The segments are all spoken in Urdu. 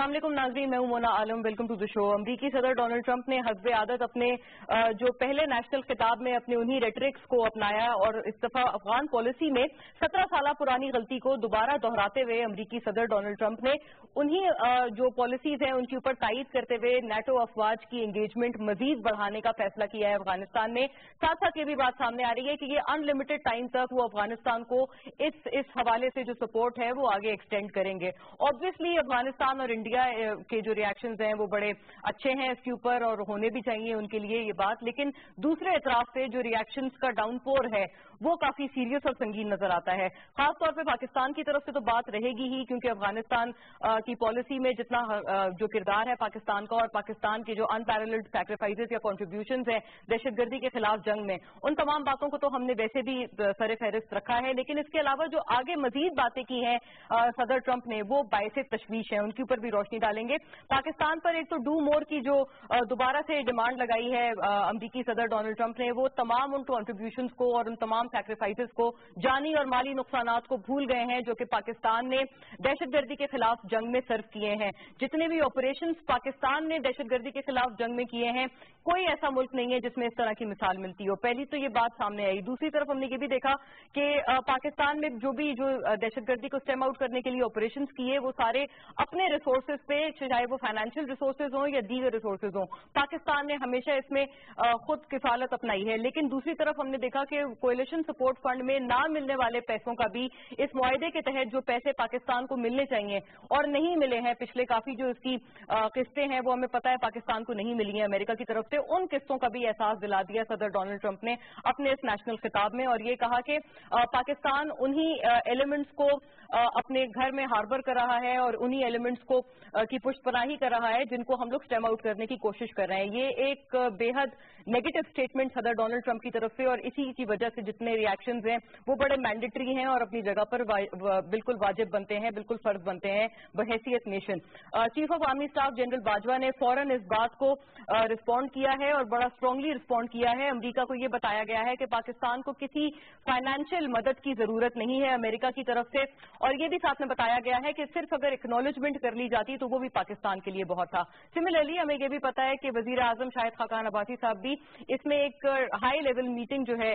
السلام علیکم، ناظرین، میں ہوں مونا عالم ویلکم ٹو دا شو امریکی صدر ڈونلڈ ٹرمپ نے حسب عادت اپنے جو پہلے نیشنل خطاب میں اپنے انہی ریٹرکس کو اپنایا اور اس دفعہ افغان پالیسی میں سترہ سالہ پرانی غلطی کو دوبارہ دہراتے ہوئے امریکی صدر ڈونلڈ ٹرمپ نے انہی جو پالیسیز ہیں ان کے اوپر تائید کرتے ہوئے نیٹو افواج کی انگیجمنٹ مزید بڑھانے کا فیصلہ کیا ہے افغانستان میں۔ ساتھ ساتھ یہ بھی بات سامنے آ رہی ہے کہ یہ ان لمیٹڈ ٹائم تک وہ افغانستان کو اس اس حوالے سے جو سپورٹ ہے وہ آگے ایکسٹینڈ کریں گے۔ آبویسلی افغانستان اور انڈیا کے جو ریاکشنز ہیں وہ بڑے اچھے ہیں اس کے اوپر اور ہونے بھی چاہیے ان کے لیے یہ بات، لیکن دوسرے اطراف سے جو ریاکشنز کا ڈاؤن پور ہے وہ کافی سیریس اور سنگین نظر آتا ہے۔ خاص طور پہ پاکستان کی طرف سے تو بات رہے گی ہی، کیونکہ افغانستان کی پالیسی میں جتنا جو کردار ہے پاکستان کا اور پاکستان کے جو ان پیرلڈ سیکریفائزز یا کانٹریبیوشنز ہیں دہشت گردی کے خلاف جنگ میں، ان تمام باتوں کو تو ہم نے ویسے بھی سر فہرست رکھا ہے۔ لیکن اس کے علاوہ جو آگے مزید باتیں کی ہیں صدر ٹرمپ نے، وہ باعث تشویش ہیں، ان کے اوپر بھی روشنی ڈالیں گے۔ پاکستان پر ایک تو ڈو مور کی جو دوبارہ سے ڈیمانڈ لگائی ہے امریکی صدر ڈونلڈ ٹرمپ نے، وہ تمام ان کنٹریبیوشنز کو اور ان تمام سیکریفائسز کو جانی اور مالی نقصانات کو بھول گئے ہیں، جو کہ پاکستان نے دہشت گردی کے خلاف جنگ میں سرو کیے ہیں۔ جتنے بھی آپریشنز پاکستان نے دہشت گردی کے خلاف جنگ میں کیے ہیں، کوئی ایسا ملک نہیں ہے جس میں اس طرح کی مثال ملتی ہو۔ پہلی تو یہ بات سامنے آئی، دوسری طرف ہم نے یہ بھی دیکھا کہ پاکستان میں جو بھی جو دہشت گردی کو اسٹیم آؤٹ کرنے کے لیے آپریشنز کیے، وہ سارے اپنے ریسورسز پہ، چاہے وہ فائنینشیل ریسورسز ہوں یا دیگر ریسورسز ہوں، پاکستان نے ہمیشہ اس میں خود کفالت اپنائی ہے۔ لیکن دوسری طرف ہم نے دیکھا کہ کوئلیشن سپورٹ فنڈ میں نہ ملنے والے پیسوں کا بھی اس معاہدے کے تحت جو پیسے پاکستان کو ملنے چاہیے اور نہیں ملے ہیں پچھلے کافی جو اس کی قسطیں ہیں وہ ہمیں پتا ہے پاکستان کو نہیں ملی ہیں امریکہ کی طرف سے۔ ان قسطوں کا بھی احساس دلا دیا صدر ڈونلڈ ٹرمپ نے اپنے اس نیشنل خطاب میں اور یہ کہا کہ پاکستان انہی ایلیمنٹس کو اپنے گھر میں ہاربر کر رہا ہے اور انہی ایلیمنٹس کو کی پشت پناہی کر رہا ہے جن کو ہم لوگ اسٹیم آؤٹ کرنے کی کوشش کر رہے ہیں۔ یہ ایک بے حد نیگیٹو اسٹیٹمنٹ صدر ڈونلڈ ٹرمپ کی طرف سے اور اسی کی وجہ سے جتنے ریاکشنز ہیں۔ وہ بڑے مینڈیٹری ہیں اور اپنی جگہ پر بالکل واجب بنتے ہیں، بالکل فرض بنتے ہیں بحیثیت nation chief of army staff general Bajwa نے فوراً اس بات کو رسپونڈ کیا ہے اور بڑا اسٹرانگلی رسپونڈ کیا ہے۔ امریکہ کو یہ بتایا گیا ہے کہ پاکستان کو کسی فائنینشیل مدد کی ضرورت نہیں ہے امریکہ کی طرف سے۔ اور یہ بھی ساتھ میں بتایا گیا ہے کہ صرف اگر اکنالجمنٹ کر لی جاتی تو وہ بھی پاکستان کے لیے بہت تھا۔ سملرلی ہمیں یہ بھی پتا ہے کہ وزیر اعظم شاہد خاقان عباسی صاحب بھی اس میں ایک ہائی لیول میٹنگ جو ہے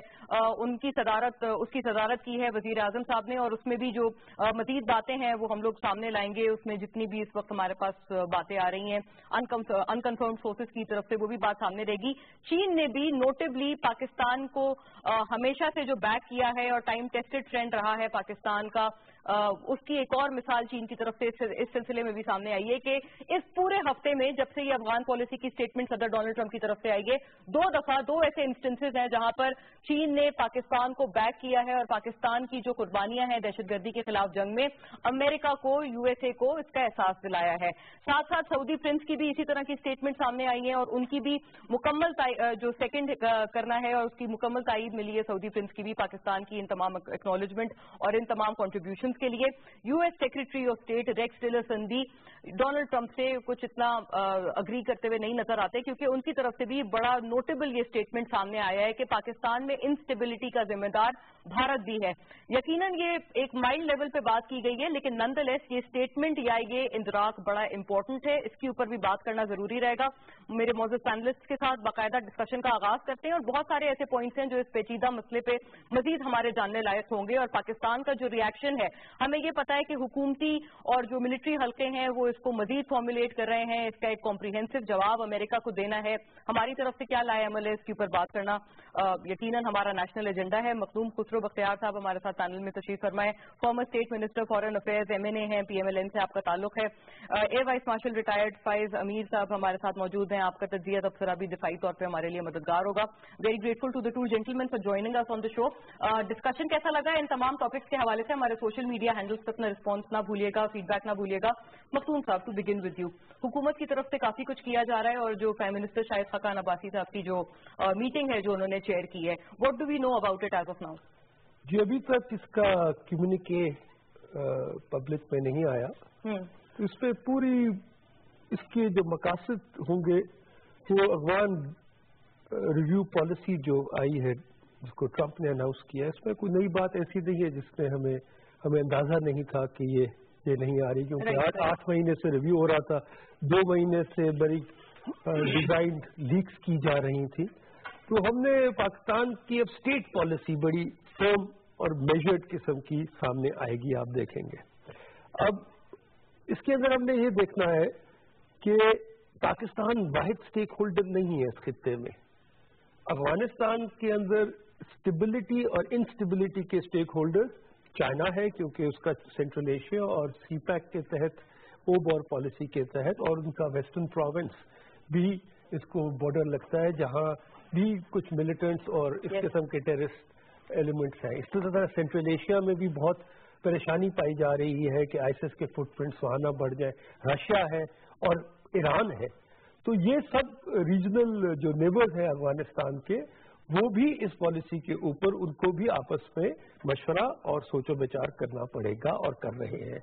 ان کی صدارت، اس کی صدارت کی ہے وزیر اعظم صاحب نے اور اس میں بھی جو مزید باتیں ہیں وہ ہم لوگ سامنے لائیں گے۔ اس میں جتنی بھی اس وقت ہمارے پاس باتیں آ رہی ہیں انکنفرم سورسز کی طرف سے وہ بھی بات سامنے رہے گی۔ چین نے بھی نوٹبلی پاکستان کو ہمیشہ سے جو بیک کیا ہے اور ٹائم ٹیسٹڈ ٹرینڈ رہا ہے پاکستان کا۔ اس کی ایک اور مثال چین کی طرف سے اس سلسلے میں بھی سامنے آئی ہے کہ اس پورے ہفتے میں جب سے یہ افغان پالیسی کی سٹیٹمنٹ صدر ڈونلڈ ٹرمپ کی طرف سے آئی ہے، دو دفعہ دو ایسے انسٹنسز ہیں جہاں پر چین نے پاکستان کو بیک کیا ہے اور پاکستان کی جو قربانیاں ہیں دہشت گردی کے خلاف جنگ میں، امریکہ کو، یو ایس اے کو اس کا احساس دلایا ہے۔ ساتھ ساتھ سعودی پرنس کی بھی اسی طرح کی سٹیٹمنٹ سامنے آئی ہیں اور ان کی بھی مکمل جو سیکنڈ کرنا ہے اور اس کی مکمل تائید ملی ہے سعودی پرنس کی بھی، پاکستان کی ان تمام اکنالجمنٹ اور ان تمام کانٹریبیوشن کے لیے U S secretary of state Rex Tillerson بھی ڈونلڈ ٹرمپ سے کچھ اتنا اگری کرتے ہوئے نہیں نظر آتے کیونکہ ان کی طرف سے بھی بڑا نوٹیبل یہ اسٹیٹمنٹ سامنے آیا ہے کہ پاکستان میں انسٹیبلٹی کا ذمہ دار بھارت بھی ہے۔ یقیناً یہ ایک مائلڈ لیول پہ بات کی گئی ہے، لیکن نند لیس یہ اسٹیٹمنٹ یا یہ اندراک بڑا امپورٹنٹ ہے۔ اس کے اوپر بھی بات کرنا ضروری رہے گا۔ میرے موزد پینلسٹ کے ساتھ باقاعدہ ڈسکشن کا آغاز کرتے ہیں اور بہت سارے ایسے پوائنٹس ہیں جو اس پیچیدہ مسئلے پہ مزید ہمارے جاننے لائق ہوں گے اور پاکستان کا جو ریاکشن ہے ہمیں یہ پتا ہے کہ حکومتی اور جو ملٹری حلقے ہیں وہ اس کو مزید فارمولیٹ کر رہے ہیں، اس کا ایک کمپریہنسو جواب امریکہ کو دینا ہے۔ ہماری طرف سے کیا لائے عمل ہے اس کے اوپر بات کرنا؟ یقیناً ہمارا نیشنل ایجنڈا ہے۔ مخدوم خسرو بختیار صاحب ہمارے ساتھ پینل میں تشریف فرمائے۔ Former state minister foreign affairs MNA N اے ہیں پی ایم ایل این سے آپ کا تعلق ہے۔ اے وائس مارشل ریٹائرڈ فائز امیر صاحب ہمارے ساتھ موجود ہیں۔ آپ کا تجزیہ تبصرہ بھی دفاعی طور پہ ہمارے لیے مددگار ہوگا۔ Very grateful to the two gentleman for joining us on the show discussion کیسا لگا ان تمام ٹاپکس کے حوالے سے؟ ہمارے سوشل میڈیا ہینڈلس پہ اپنا رسپانس نہ بھولیے گا فیڈ بیک نہ بھولیے گا۔ مختوم صاحب ٹو بگن ود یو حکومت کی طرف سے کافی کچھ کیا جا رہا ہے اور جو پرائم منسٹر شاہد خاقان عباسی صاحب کی جو میٹنگ ہے جو انہوں نے چیئر کی ہے what do we know about it as of now جی ابھی تک اس کا کمیونیکے پبلک میں نہیں آیا۔ اس پہ پوری اس کے جو مقاصد ہوں گے وہ افغان ریویو پالیسی جو آئی ہے جس کو ٹرمپ نے اناؤنس کیا اس میں کوئی نئی بات ایسی نہیں ہے جس میں ہمیں ہمیں اندازہ نہیں تھا کہ یہ یہ نہیں آ رہی کیونکہ آٹھ آٹھ مہینے سے ریویو ہو رہا تھا۔ دو مہینے سے بڑی ڈیزائن لیکس کی جا رہی تھی۔ تو ہم نے پاکستان کی اب اسٹیٹ پالیسی بڑی فرم اور میجرڈ قسم کی سامنے آئے گی آپ دیکھیں گے۔ اب اس کے اندر ہم نے یہ دیکھنا ہے کہ پاکستان واحد اسٹیک ہولڈر نہیں ہے اس خطے میں۔ افغانستان کے اندر اسٹیبلٹی اور انسٹیبلٹی کے اسٹیک ہولڈر چائنا ہے کیونکہ اس کا سینٹرل ایشیا اور سی پیک کے تحت اوب اور پالیسی کے تحت اور ان کا ویسٹرن پروونس بھی اس کو بارڈر لگتا ہے جہاں بھی کچھ ملیٹنٹس اور اس قسم کے ٹیرسٹ ایلیمنٹس ہیں۔ اس طرح سینٹرل ایشیا میں بھی بہت پریشانی پائی جا رہی ہے کہ آئیسس کے فٹ پرنٹس وہاں نہ بڑھ جائے رشیا ہے اور ایران ہے۔ تو یہ سب ریجنل جو نیبرز ہیں افغانستان کے وہ بھی اس پالیسی کے اوپر ان کو بھی آپس میں مشورہ اور سوچ و بچار کرنا پڑے گا اور کر رہے ہیں۔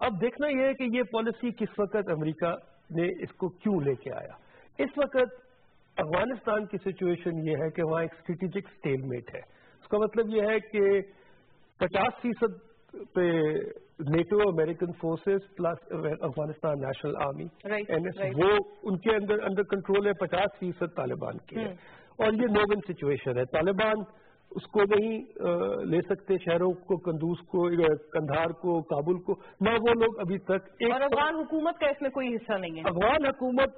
اب دیکھنا یہ ہے کہ یہ پالیسی کس وقت امریکہ نے اس کو کیوں لے کے آیا؟ اس وقت افغانستان کی سچویشن یہ ہے کہ وہاں ایک اسٹریٹجک اسٹیل میٹ ہے۔ اس کا مطلب یہ ہے کہ پچاس فیصد پہ NATO American forces plus Afghanistan national army وہ ان کے اندر انڈر کنٹرول ہے پچاس فیصد طالبان کے۔ اور یہ نوون سچویشن ہے۔ طالبان اس کو نہیں لے سکتے شہروں کو کندوز کو کندھار کو کابل کو۔ نہ وہ لوگ ابھی تک اور افغان حکومت کا اس میں کوئی حصہ نہیں ہے۔ افغان حکومت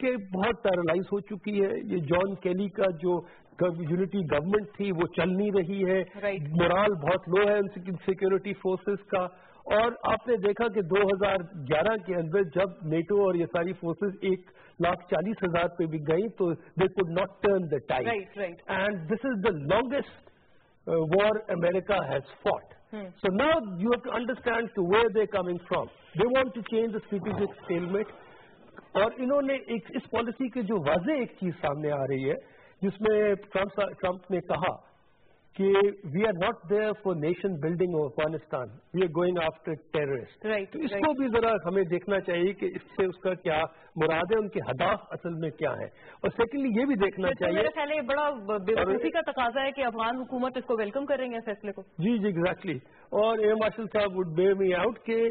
کے بہت پیرالائز ہو چکی ہے۔ یہ جان کیلی کا جو یونٹی گورنمنٹ تھی وہ چل نہیں رہی ہے۔ مرال بہت لو ہے سیکورٹی فورسز کا۔ اور آپ نے دیکھا کہ دو ہزار گیارہ کے اندر جب نیٹو اور یہ ساری فورسز ایک لاکھ چالیس ہزار پہ بھی گئی تو they could not turn the time and this is the longest war America has fought so now you have to understand to where they coming from they want to change the strategic stalemate اور انہوں نے اس پالیسی کی جو واضح ایک چیز سامنے آ رہی ہے جس میں ٹرمپ نے کہا کہ we are not there for nation building of Afghanistan we are going after terrorist تو اس کو بھی ذرا ہمیں دیکھنا چاہیے کہ اس سے اس کا کیا مراد ہے ان کے ہداف اصل میں کیا ہے اور سیکنڈلی یہ بھی دیکھنا چاہیے میرے خیال بڑا بےخوفی کا تقاضا ہے کہ افغان حکومت اس کو ویلکم کریں گے فیصلے کو۔ جی جی ایگزیکٹلی اور اے مارشل صاحب وڈ بے می آؤٹ کہ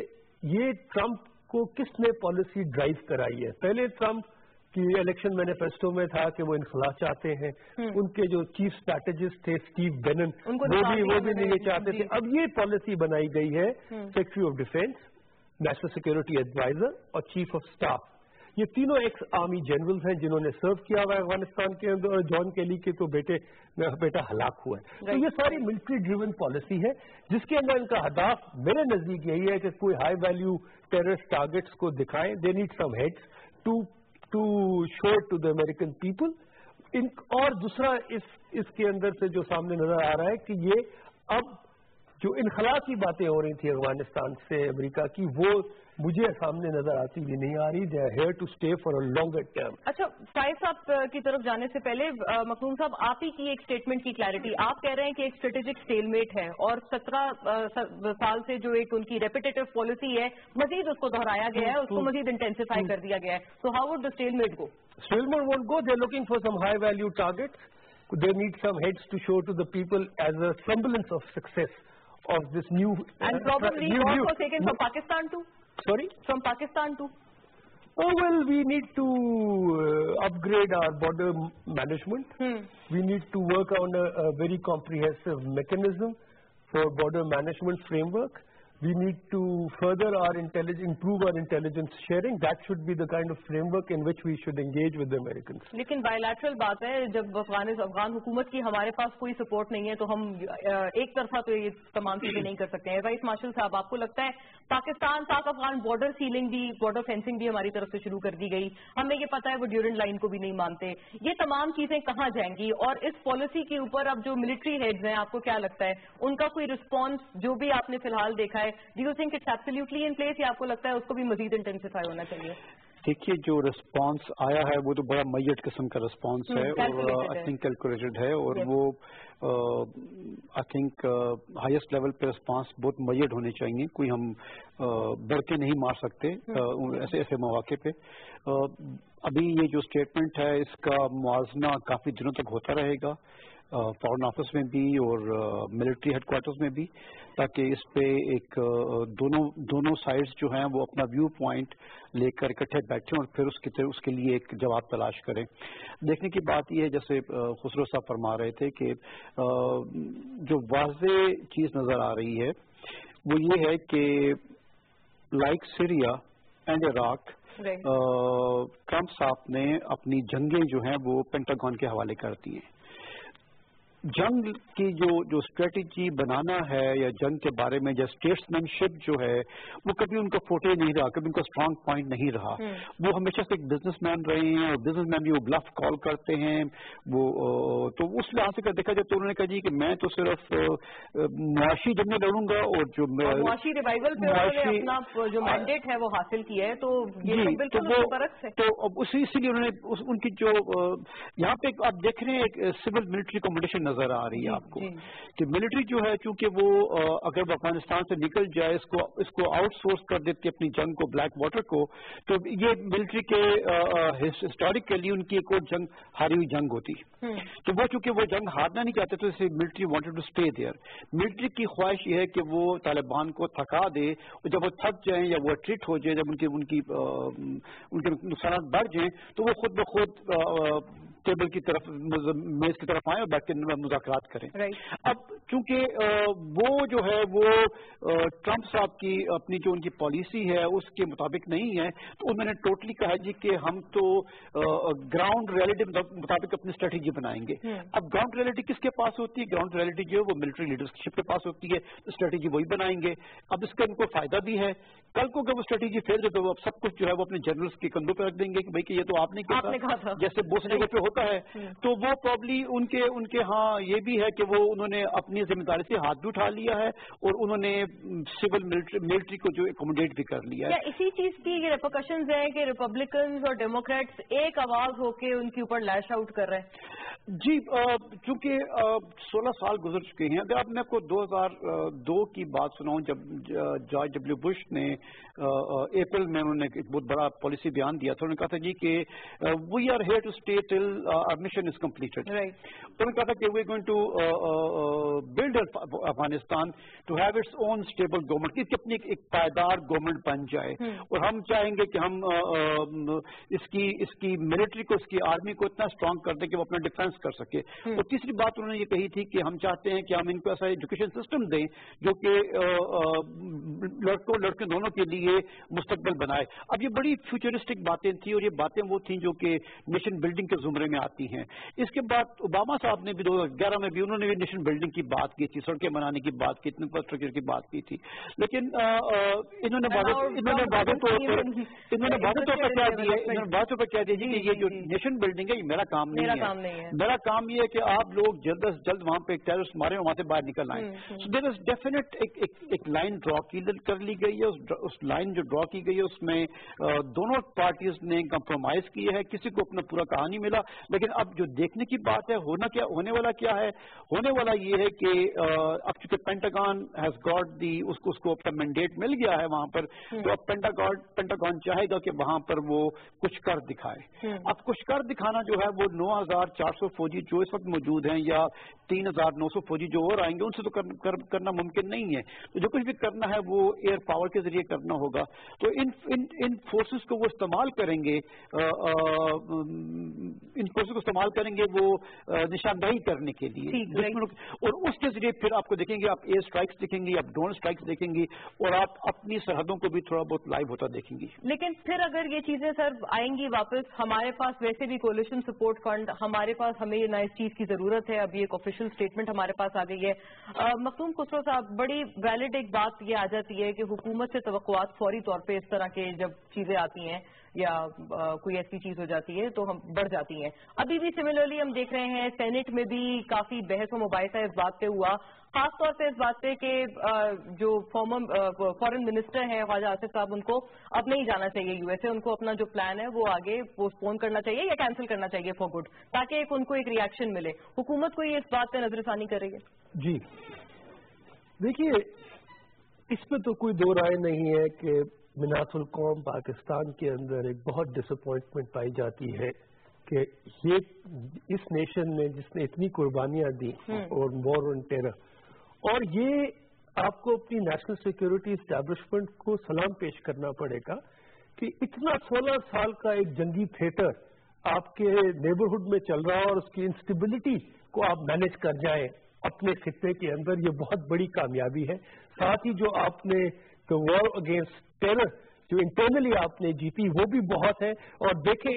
یہ ٹرمپ کو کس نے پالیسی ڈرائیو کرائی ہے؟ پہلے ٹرمپ کی الیکشن مینیفیسٹو میں تھا کہ وہ انخلا چاہتے ہیں۔ ان کے جو چیف اسٹریٹجسٹ تھے اسٹیو بینن وہ بھی وہ بھی نہیں چاہتے تھے۔ اب یہ پالیسی بنائی گئی ہے secretary of defence national security adviser اور چیف آف اسٹاف یہ تینوں ایکس آرمی جنرلز ہیں جنہوں نے سرو کیا ہوا ہے افغانستان کے اندر اور جان کیلی کے تو بیٹے بیٹا ہلاک ہوا ہے۔ تو یہ ساری ملٹری ڈریون پالیسی ہے۔ جس کے اندر ان کا ہدف میرے نزدیک یہی ہے کہ کوئی ہائی ویلو ٹیررسٹ ٹارگیٹس کو دکھائیں۔ They need some heads to to show to the American people اور دوسرا اس اس کے اندر سے جو سامنے نظر آ رہا ہے کہ یہ اب جو انخلا کی باتیں ہو رہی تھی افغانستان سے امریکہ کی، وہ مجھے سامنے نظر آتی بھی نہیں آ رہی they are here to stay for a longer term اچھا فائز صاحب کی طرف جانے سے پہلے مخلوم صاحب آپ ہی کی ایک اسٹیٹمنٹ کی کلیرٹی آپ کہہ رہے ہیں کہ ایک اسٹریٹجک اسٹیل میٹ ہے اور سترہ سال سے جو ایک ان کی ریپیٹیو پالیسی ہے مزید اس کو دہرایا گیا ہے اس کو مزید انٹینسیفائی کر دیا گیا ہے. So how would the stalemate go stalemate won't go they looking for some high value target they need some heads to show to the people as a semblance of success of this new and probably taken from Pakistan to Sorry? From Pakistan too? Oh, well, we need to uh, upgrade our border management. Hmm. We need to work on a, a very comprehensive mechanism for border management framework. We need to further our intelligence, improve our intelligence sharing. That should be the kind of framework in which we should engage with the Americans. لیکن بائیلیٹرل بات ہے جب افغان افغان حکومت کی ہمارے پاس کوئی سپورٹ نہیں ہے تو ہم ایک طرفہ تو یہ تمام چیزیں نہیں کر سکتے ہیں۔ وائس مارشل صاحب آپ کو لگتا ہے پاکستان پاک افغان بارڈر سیلنگ بھی بارڈر فینسنگ بھی ہماری طرف سے شروع کر دی گئی۔ ہمیں یہ پتا ہے وہ ڈیورنٹ لائن کو بھی نہیں مانتے۔ یہ تمام چیزیں کہاں جائیں گی؟ اور اس پالیسی کے اوپر اب جو ملٹری ہیڈز ہیں آپ کو کیا لگتا ہے؟ ان کا کوئی رسپانس جو بھی آپ نے فی الحال دیکھا ہے do you think it's absolutely in place یا آپ کو لگتا ہے اس کو بھی مزید انٹینسیفائی ہونا چاہیے؟ دیکھیے جو ریسپانس آیا ہے وہ تو بڑا میٹ قسم کا ریسپانس ہے اور آئی تھنک کیلکولیٹڈ ہے اور وہ آئی تھنک ہائیسٹ لیول پہ ریسپانس بہت میٹ ہونے چاہیے۔ کوئی ہم ڈر کے نہیں مار سکتے ایسے ایسے مواقع پہ۔ ابھی یہ جو اسٹیٹمنٹ ہے اس کا موازنہ کافی دنوں تک ہوتا رہے گا۔ فارن آفس میں بھی اور ملٹری ہیڈ کوارٹرز میں بھی تاکہ اس پہ ایک دونوں دونوں سائڈز جو ہیں وہ اپنا ویو پوائنٹ لے کر اکٹھے بیٹھیں اور پھر اس کے اس کے لیے ایک جواب تلاش کریں۔ دیکھنے کی بات یہ ہے جیسے خسرو صاحب فرما رہے تھے کہ جو واضح چیز نظر آ رہی ہے وہ یہ ہے کہ like Syria and Iraq Trump صاحب نے اپنی جنگیں جو ہیں وہ پینٹاگون کے حوالے کر دی ہیں۔ جنگ کی جو جو اسٹریٹجی بنانا ہے یا جنگ کے بارے میں جو اسٹیٹس مین شپ جو ہے وہ کبھی ان کا فوٹے نہیں رہا کبھی ان کا اسٹرانگ پوائنٹ نہیں رہا۔ وہ ہمیشہ سے ایک بزنس مین رہے ہیں اور بزنس مین بھی وہ بلف کال کرتے ہیں۔ وہ تو اس لحاظ سے دیکھا جائے تو انہوں نے کہا جی کہ میں تو صرف معاشی جنگ میں لڑوں گا اور جو معاشی ریوائول پہ جو مینڈیٹ ہے وہ حاصل کیا ہے۔ تو تو اسی لیے انہوں نے ان کی جو یہاں پہ آپ دیکھ رہے ہیں ایک سول ملٹری کمپٹیشن نظر آ رہی ہے آپ کو۔ کہ ملٹری جو ہے چونکہ وہ اگر افغانستان سے نکل جائے اس کو اس کو آؤٹ سورس کر دیتی اپنی جنگ کو بلیک واٹر کو تو یہ ملٹری کے ہسٹوریکلی ان کی ایک اور جنگ ہاری ہوئی جنگ ہوتی۔ تو وہ چونکہ وہ جنگ ہارنا نہیں چاہتے تو اسے military wanted to stay there military کی خواہش یہ ہے کہ وہ طالبان کو تھکا دے جب وہ تھک جائیں یا وہ ٹریٹ ہو جائے جب ان کی ان کی ان کے نقصانات بڑھ جائیں تو وہ خود بخود ٹیبل کی طرف میز کی طرف آئیں اور بیٹھ کے مذاکرات کریں۔ اب چونکہ وہ جو ہے وہ ٹرمپ صاحب کی اپنی جو ان کی پالیسی ہے اس کے مطابق نہیں ہے تو انہوں نے ٹوٹلی کہا جی کہ ہم تو گراؤنڈ ریالٹی مطابق اپنی اسٹریٹجی بنائیں گے۔ اب گراؤنڈ ریالٹی کس کے پاس ہوتی ہے؟ گراؤنڈ ریالٹی جو ہے وہ ملٹری لیڈرشپ کے پاس ہوتی ہے اسٹریٹجی وہی بنائیں گے۔ اب اس کا ان کو فائدہ بھی ہے۔ کل کو اگر وہ اسٹریٹجی فیل جائے تو وہ سب کچھ جو ہے وہ اپنے جنرلس کے کندھوں پہ رکھ دیں گے کہ بھائی کہ یہ تو آپ نے کہا جیسے بوس جگہ پہ ہوتا ہے تو وہ پرابلی ان کے ان کے ہاں یہ بھی ہے کہ وہ انہوں نے اپنی ذمہ داری سے ہاتھ بھی اٹھا لیا ہے اور انہوں نے سول ملٹری کو جو اکوموڈیٹ بھی کر لیا ہے۔ اسی چیز کی یہ ریپوکشن ہیں کہ ریپبلکنز اور ڈیموکریٹس ایک آواز ہو کے ان کے اوپر لیش آؤٹ کر رہے ہیں۔ جی چونکہ سولہ سال گزر چکے ہیں۔ اگر آپ میں کو دو ہزار دو کی بات سناؤں جب جارج ڈبلو بش نے اپریل میں انہوں نے ایک بہت بڑا پالیسی بیان دیا تھا انہوں نے کہا تھا جی کہ we are here to stay till mission is completed انہوں نے کہا تھا کہ we going to build Afghanistan to have its own stable government اس کی اپنی ایک پائیدار گورنمنٹ بن جائے۔ اور ہم چاہیں گے کہ ہم اس کی اس کی ملٹری کو اس کی آرمی کو اتنا اسٹرانگ کر دیں کہ وہ اپنا ڈیفینس کر سکے۔ اور تیسری بات انہوں نے یہ کہی تھی کہ ہم چاہتے ہیں کہ ہم ان کو ایسا ایجوکیشن سسٹم دیں جو کہ لڑکوں لڑکے دونوں کے لیے مستقبل بنائے۔ اب یہ بڑی فیوچرسٹک باتیں تھیں اور یہ باتیں وہ تھیں جو کہ نیشن بلڈنگ کے زمرے میں آتی ہیں۔ اس کے بعد اوباما صاحب نے بھی دو ہزار گیارہ میں بھی انہوں نے بھی نیشن بلڈنگ کی بات کی تھی سڑکیں بنانے کی بات کی انفراسٹرکچر کی بات کی تھی۔ لیکن انہوں نے انہوں نے طور پر انہوں نے طور پر کیا دیا کیا جی کہ یہ جو نیشن بلڈنگ ہے یہ میرا کام نہیں ہے۔ میرا کام یہ ہے کہ آپ لوگ جلد از جلد وہاں پہ ٹیررسٹ مارے وہاں سے باہر نکل آئیں۔ سو دیر از ڈیفینیٹ ایک لائن ڈرا کی کر لی گئی ہے۔ اس لائن جو ڈرا کی گئی ہے اس میں دونوں پارٹیز نے کمپرومائز کیا ہے۔ کسی کو اپنا پورا کہانی ملا۔ لیکن اب جو دیکھنے کی بات ہے ہونا کیا ہونے والا کیا ہے؟ ہونے والا یہ ہے کہ اب چونکہ پینٹاگان ہیز گاڈ دی اس کو اس کو اپنا مینڈیٹ مل گیا ہے وہاں پر تو اب پینٹاگان چاہے گا کہ وہاں پر وہ کچھ کر دکھائے۔ اب کچھ کر دکھانا جو ہے وہ نو ہزار چار سو فوجی جو اس وقت موجود ہیں یا تین ہزار نو سو فوجی جو اور آئیں گے ان سے تو کرنا ممکن نہیں ہے۔ تو جو کچھ بھی کرنا ہے وہ ایئر پاور کے ذریعے کرنا ہوگا۔ تو ان ان فورسز کو وہ استعمال کریں گے ان فورسز کو استعمال کریں گے وہ نشاندہی کرنے کے لیے۔ اور اس کے ذریعے پھر آپ کو دیکھیں گے آپ ایئر اسٹرائکس دیکھیں گے آپ ڈرون اسٹرائکس دیکھیں گے اور آپ اپنی سرحدوں کو بھی تھوڑا بہت لائیو ہوتا دیکھیں گی لیکن پھر اگر یہ چیزیں سر آئیں گی واپس ہمارے پاس ویسے بھی کولیشن سپورٹ فنڈ ہمارے پاس ہمیں یہ نہ اس چیز کی ضرورت ہے ابھی ایک آفیشیل اسٹیٹمنٹ ہمارے پاس آ گئی ہے۔ مختوم خسرو صاحب، بڑی ویلڈ ایک بات یہ آ جاتی ہے کہ حکومت سے توقعات فوری طور پہ اس طرح کے جب چیزیں آتی ہیں یا کوئی ایسی چیز ہو جاتی ہے تو ہم بڑھ جاتی ہیں۔ ابھی بھی سملرلی ہم دیکھ رہے ہیں سینٹ میں بھی کافی بحث و مباحثہ اس بات پہ ہوا۔ خاص طور پہ اس بات پہ کہ جو فارن منسٹر ہیں خواجہ آصف صاحب، ان کو اب نہیں جانا چاہیے یو ایس اے ان کو اپنا جو پلان ہے وہ آگے پوسٹ پون کرنا چاہیے یا کینسل کرنا چاہیے فور گڈ تاکہ ایک ان کو ایک ریئیکشن ملے۔ حکومت کو یہ اس بات پہ نظر ثانی کرے گی جی۔ دیکھیے، اس میں تو کوئی دو رائے نہیں ہے کہ مناف القوم پاکستان کے اندر ایک بہت ڈس اپوائنٹمنٹ پائی جاتی ہے کہ یہ اس نیشن میں جس نے اتنی قربانیاں دی اور مور آن ٹیرر اور یہ آپ کو اپنی نیشنل سیکورٹی اسٹیبلشمنٹ کو سلام پیش کرنا پڑے گا کہ اتنا سولہ سال کا ایک جنگی تھیٹر آپ کے نیبرہڈ میں چل رہا اور اس کی انسٹیبلٹی کو آپ مینج کر جائیں اپنے خطے کے اندر یہ بہت بڑی کامیابی ہے۔ ساتھ ہی جو آپ نے وار اگینسٹ ٹیرر جو انٹرنلی آپ نے جیتی وہ بھی بہت ہے۔ اور دیکھیں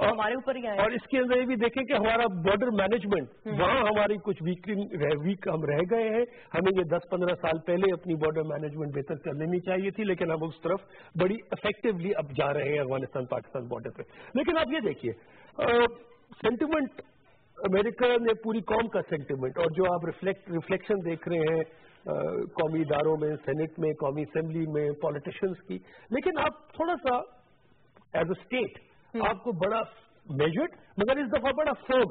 ہمارے اوپر ہی اور اس کے اندر یہ بھی دیکھیں کہ ہمارا بارڈر مینجمنٹ وہاں ہماری کچھ ویک ہم رہ گئے ہیں۔ ہمیں یہ دس پندرہ سال پہلے اپنی بارڈر مینجمنٹ بہتر کر لینی چاہیے تھی لیکن ہم اس طرف بڑی افیکٹولی اب جا رہے ہیں افغانستان پاکستان بارڈر پہ۔ لیکن آپ یہ دیکھیے سینٹیمنٹ امریکہ نے پوری قوم کا سینٹیمنٹ اور جو آپ ریفلیکشن دیکھ رہے ہیں قومی اداروں میں سینٹ میں قومی اسمبلی میں پالیٹیشنس کی۔ لیکن آپ تھوڑا سا ایز اے اسٹیٹ آپ کو بڑا میجرڈ مگر اس دفعہ بڑا فرم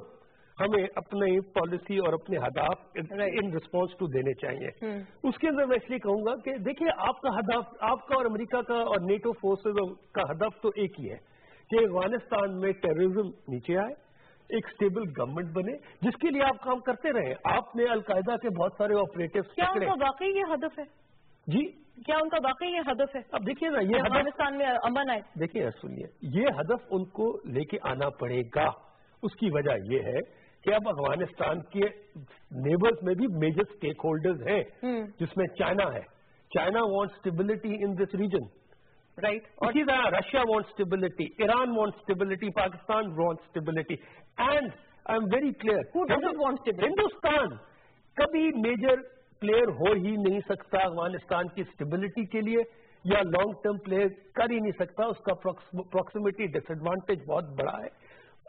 ہمیں اپنے پالیسی اور اپنے ہدف ان ریسپانس ٹو دینے چاہیے۔ اس کے اندر میں اس لیے کہوں گا کہ دیکھیے آپ کا ہدف آپ کا اور امریکہ کا اور نیٹو فورسز کا ہدف تو ایک ہی ہے کہ افغانستان میں ٹیررزم نیچے آئے۔ ایک سٹیبل گورنمنٹ بنے جس کے لیے آپ کام کرتے رہے۔ آپ نے القاعدہ کے بہت سارے آپریٹو کیا ان کا واقعی یہ ہدف ہے؟ جی؟ کیا ان کا واقعی یہ ہدف ہے؟ اب دیکھیے نا یہ افغانستان میں امن آئے۔ دیکھیے سنیے۔ یہ ہدف ان کو لے کے آنا پڑے گا۔ اس کی وجہ یہ ہے کہ اب افغانستان کے نیبرز میں بھی میجر اسٹیک ہولڈرز ہیں جس میں چائنا ہے۔ China want stability in this region right اسی طرح Russia want stability Iran want stability Pakistan want stability and I am very clear Hindustan کبھی میجر پلیئر ہو ہی نہیں سکتا افغانستان کی اسٹیبلٹی کے لیے یا لانگ ٹرم پلیئر کر ہی نہیں سکتا اس کا پروکسیمیٹی ڈس ایڈوانٹیج بہت بڑا ہے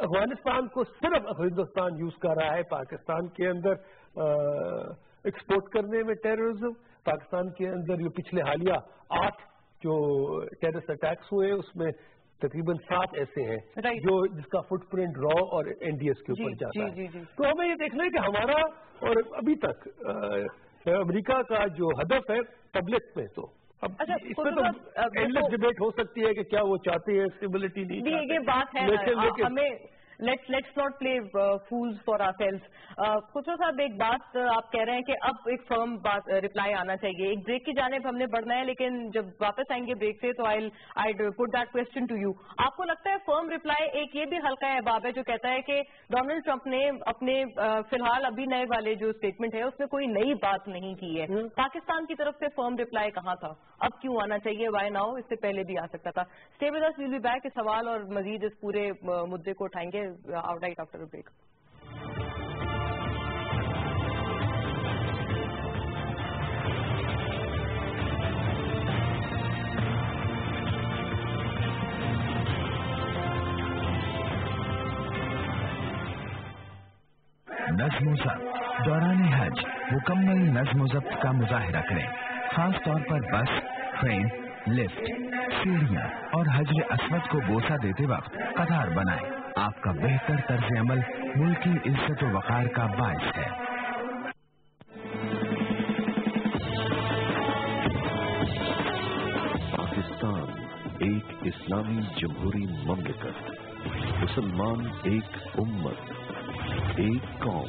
افغانستان کو صرف ہندوستان یوز کر رہا ہے پاکستان کے اندر ایکسپورٹ کرنے میں ٹیررزم پاکستان کے اندر یہ پچھلے حالیہ آٹھ جو ٹیررس اٹیکس ہوئے اس میں تقریباً سات ایسے ہیں جو جس کا فٹ پرنٹ را اور این ڈی ایس کے اوپر جی، جاتا ہے۔ جی، جی، تو ہمیں یہ دیکھنا ہے کہ ہمارا اور ابھی تک امریکہ کا جو ہدف ہے پبلک میں تو۔ اب اچھا، اس میں تو ڈبیٹ ہو سکتی ہے کہ کیا وہ چاہتے ہیں اسٹیبلٹی نہیں یہ بات ہے۔ ہمیں let's let's not play fools for ourselves Khusro صاحب ایک بات آپ کہہ رہے ہیں کہ اب ایک فرم ریپلائی آنا چاہیے ایک بریک کی جانب ہم نے بڑھنا ہے لیکن جب واپس آئیں گے بریک سے تو I I put that question to you آپ کو لگتا ہے فرم ریپلائی ایک یہ بھی ہلکا احباب ہے جو کہتا ہے کہ ڈونلڈ ٹرمپ نے اپنے فی الحال ابھی نئے والے جو اسٹیٹمنٹ ہے اس میں کوئی نئی بات نہیں کی ہے پاکستان کی طرف سے فرم ریپلائی کہاں تھا اب کیوں آنا چاہیے وائی ناؤ اس سے پہلے بھی آ سکتا تھا stay with we'll be back سوال اور مزید اس پورے مدعے کو اٹھائیں گے right after a break. نظم و ضبط. دوران حج. مکمل نظم و ضبط کا مظاہرہ کریں. خاص طور پر بس، ٹرین، لفٹ، سیڑھیاں اور حجر اسود کو بوسا دیتے وقت قطار بنائیں۔ آپ کا بہتر طرز عمل ملکی عزت و وقار کا باعث ہے۔ پاکستان ایک اسلامی جمہوری مملکت، مسلمان ایک امت، ایک قوم،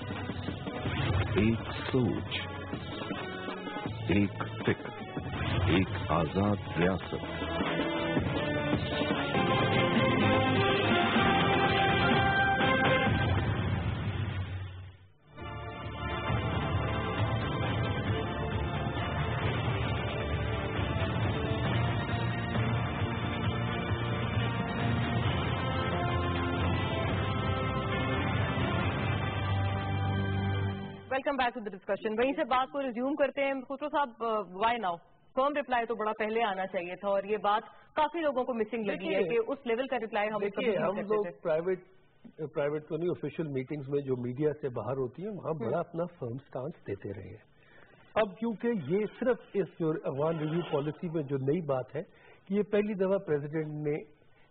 ایک سوچ، ایک فکر، ایک آزاد ریاست۔ بیک ٹو دا ڈسکشن وہیں سے بات کو ریزیوم کرتے ہیں خسرو صاحب وائی ناؤ فرم ریپلائی تو بڑا پہلے آنا چاہیے تھا اور یہ بات کافی لوگوں کو مسنگ لگی ہے کہ اس لیول کا ریپلائی ہم لوگ پرائیویٹ پرائیویٹ تو نہیں آفیشیل میٹنگز میں جو میڈیا سے باہر ہوتی ہیں وہاں بڑا اپنا فرم سٹانس دیتے رہے ہیں اب کیونکہ یہ صرف اس جو افغان ریویو پالیسی میں جو نئی بات ہے کہ یہ پہلی دفعہ پریزیڈنٹ نے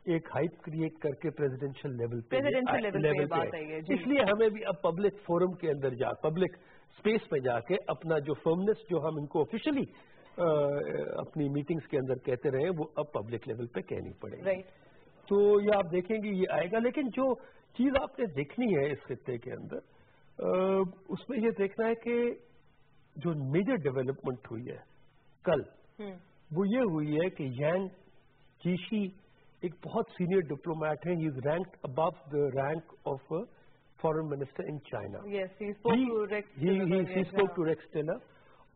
ایک ہائپ کریٹ کر کے پریزیڈینشل لیول پہ۔ اس لیے ہمیں بھی اب پبلک فورم کے اندر جا پبلک اسپیس میں جا کے اپنا جو فرمنس جو ہم ان کو آفیشلی اپنی میٹنگز کے اندر کہتے رہے وہ اب پبلک لیول پہ کہنی پڑے گی۔ تو یہ آپ دیکھیں گے یہ آئے گا۔ لیکن جو چیز آپ نے دیکھنی ہے اس خطے کے اندر اس میں یہ دیکھنا ہے کہ جو میجر ڈیولپمنٹ ہوئی ہے کل وہ یہ ہوئی ہے کہ یانگ جیشی ایک بہت سینئر ڈپلومیٹ ہیں۔ He is rank above the rank of foreign minister in China. Yes, he spoke he, to Rex. He, he, he spoke to Rex Taylor.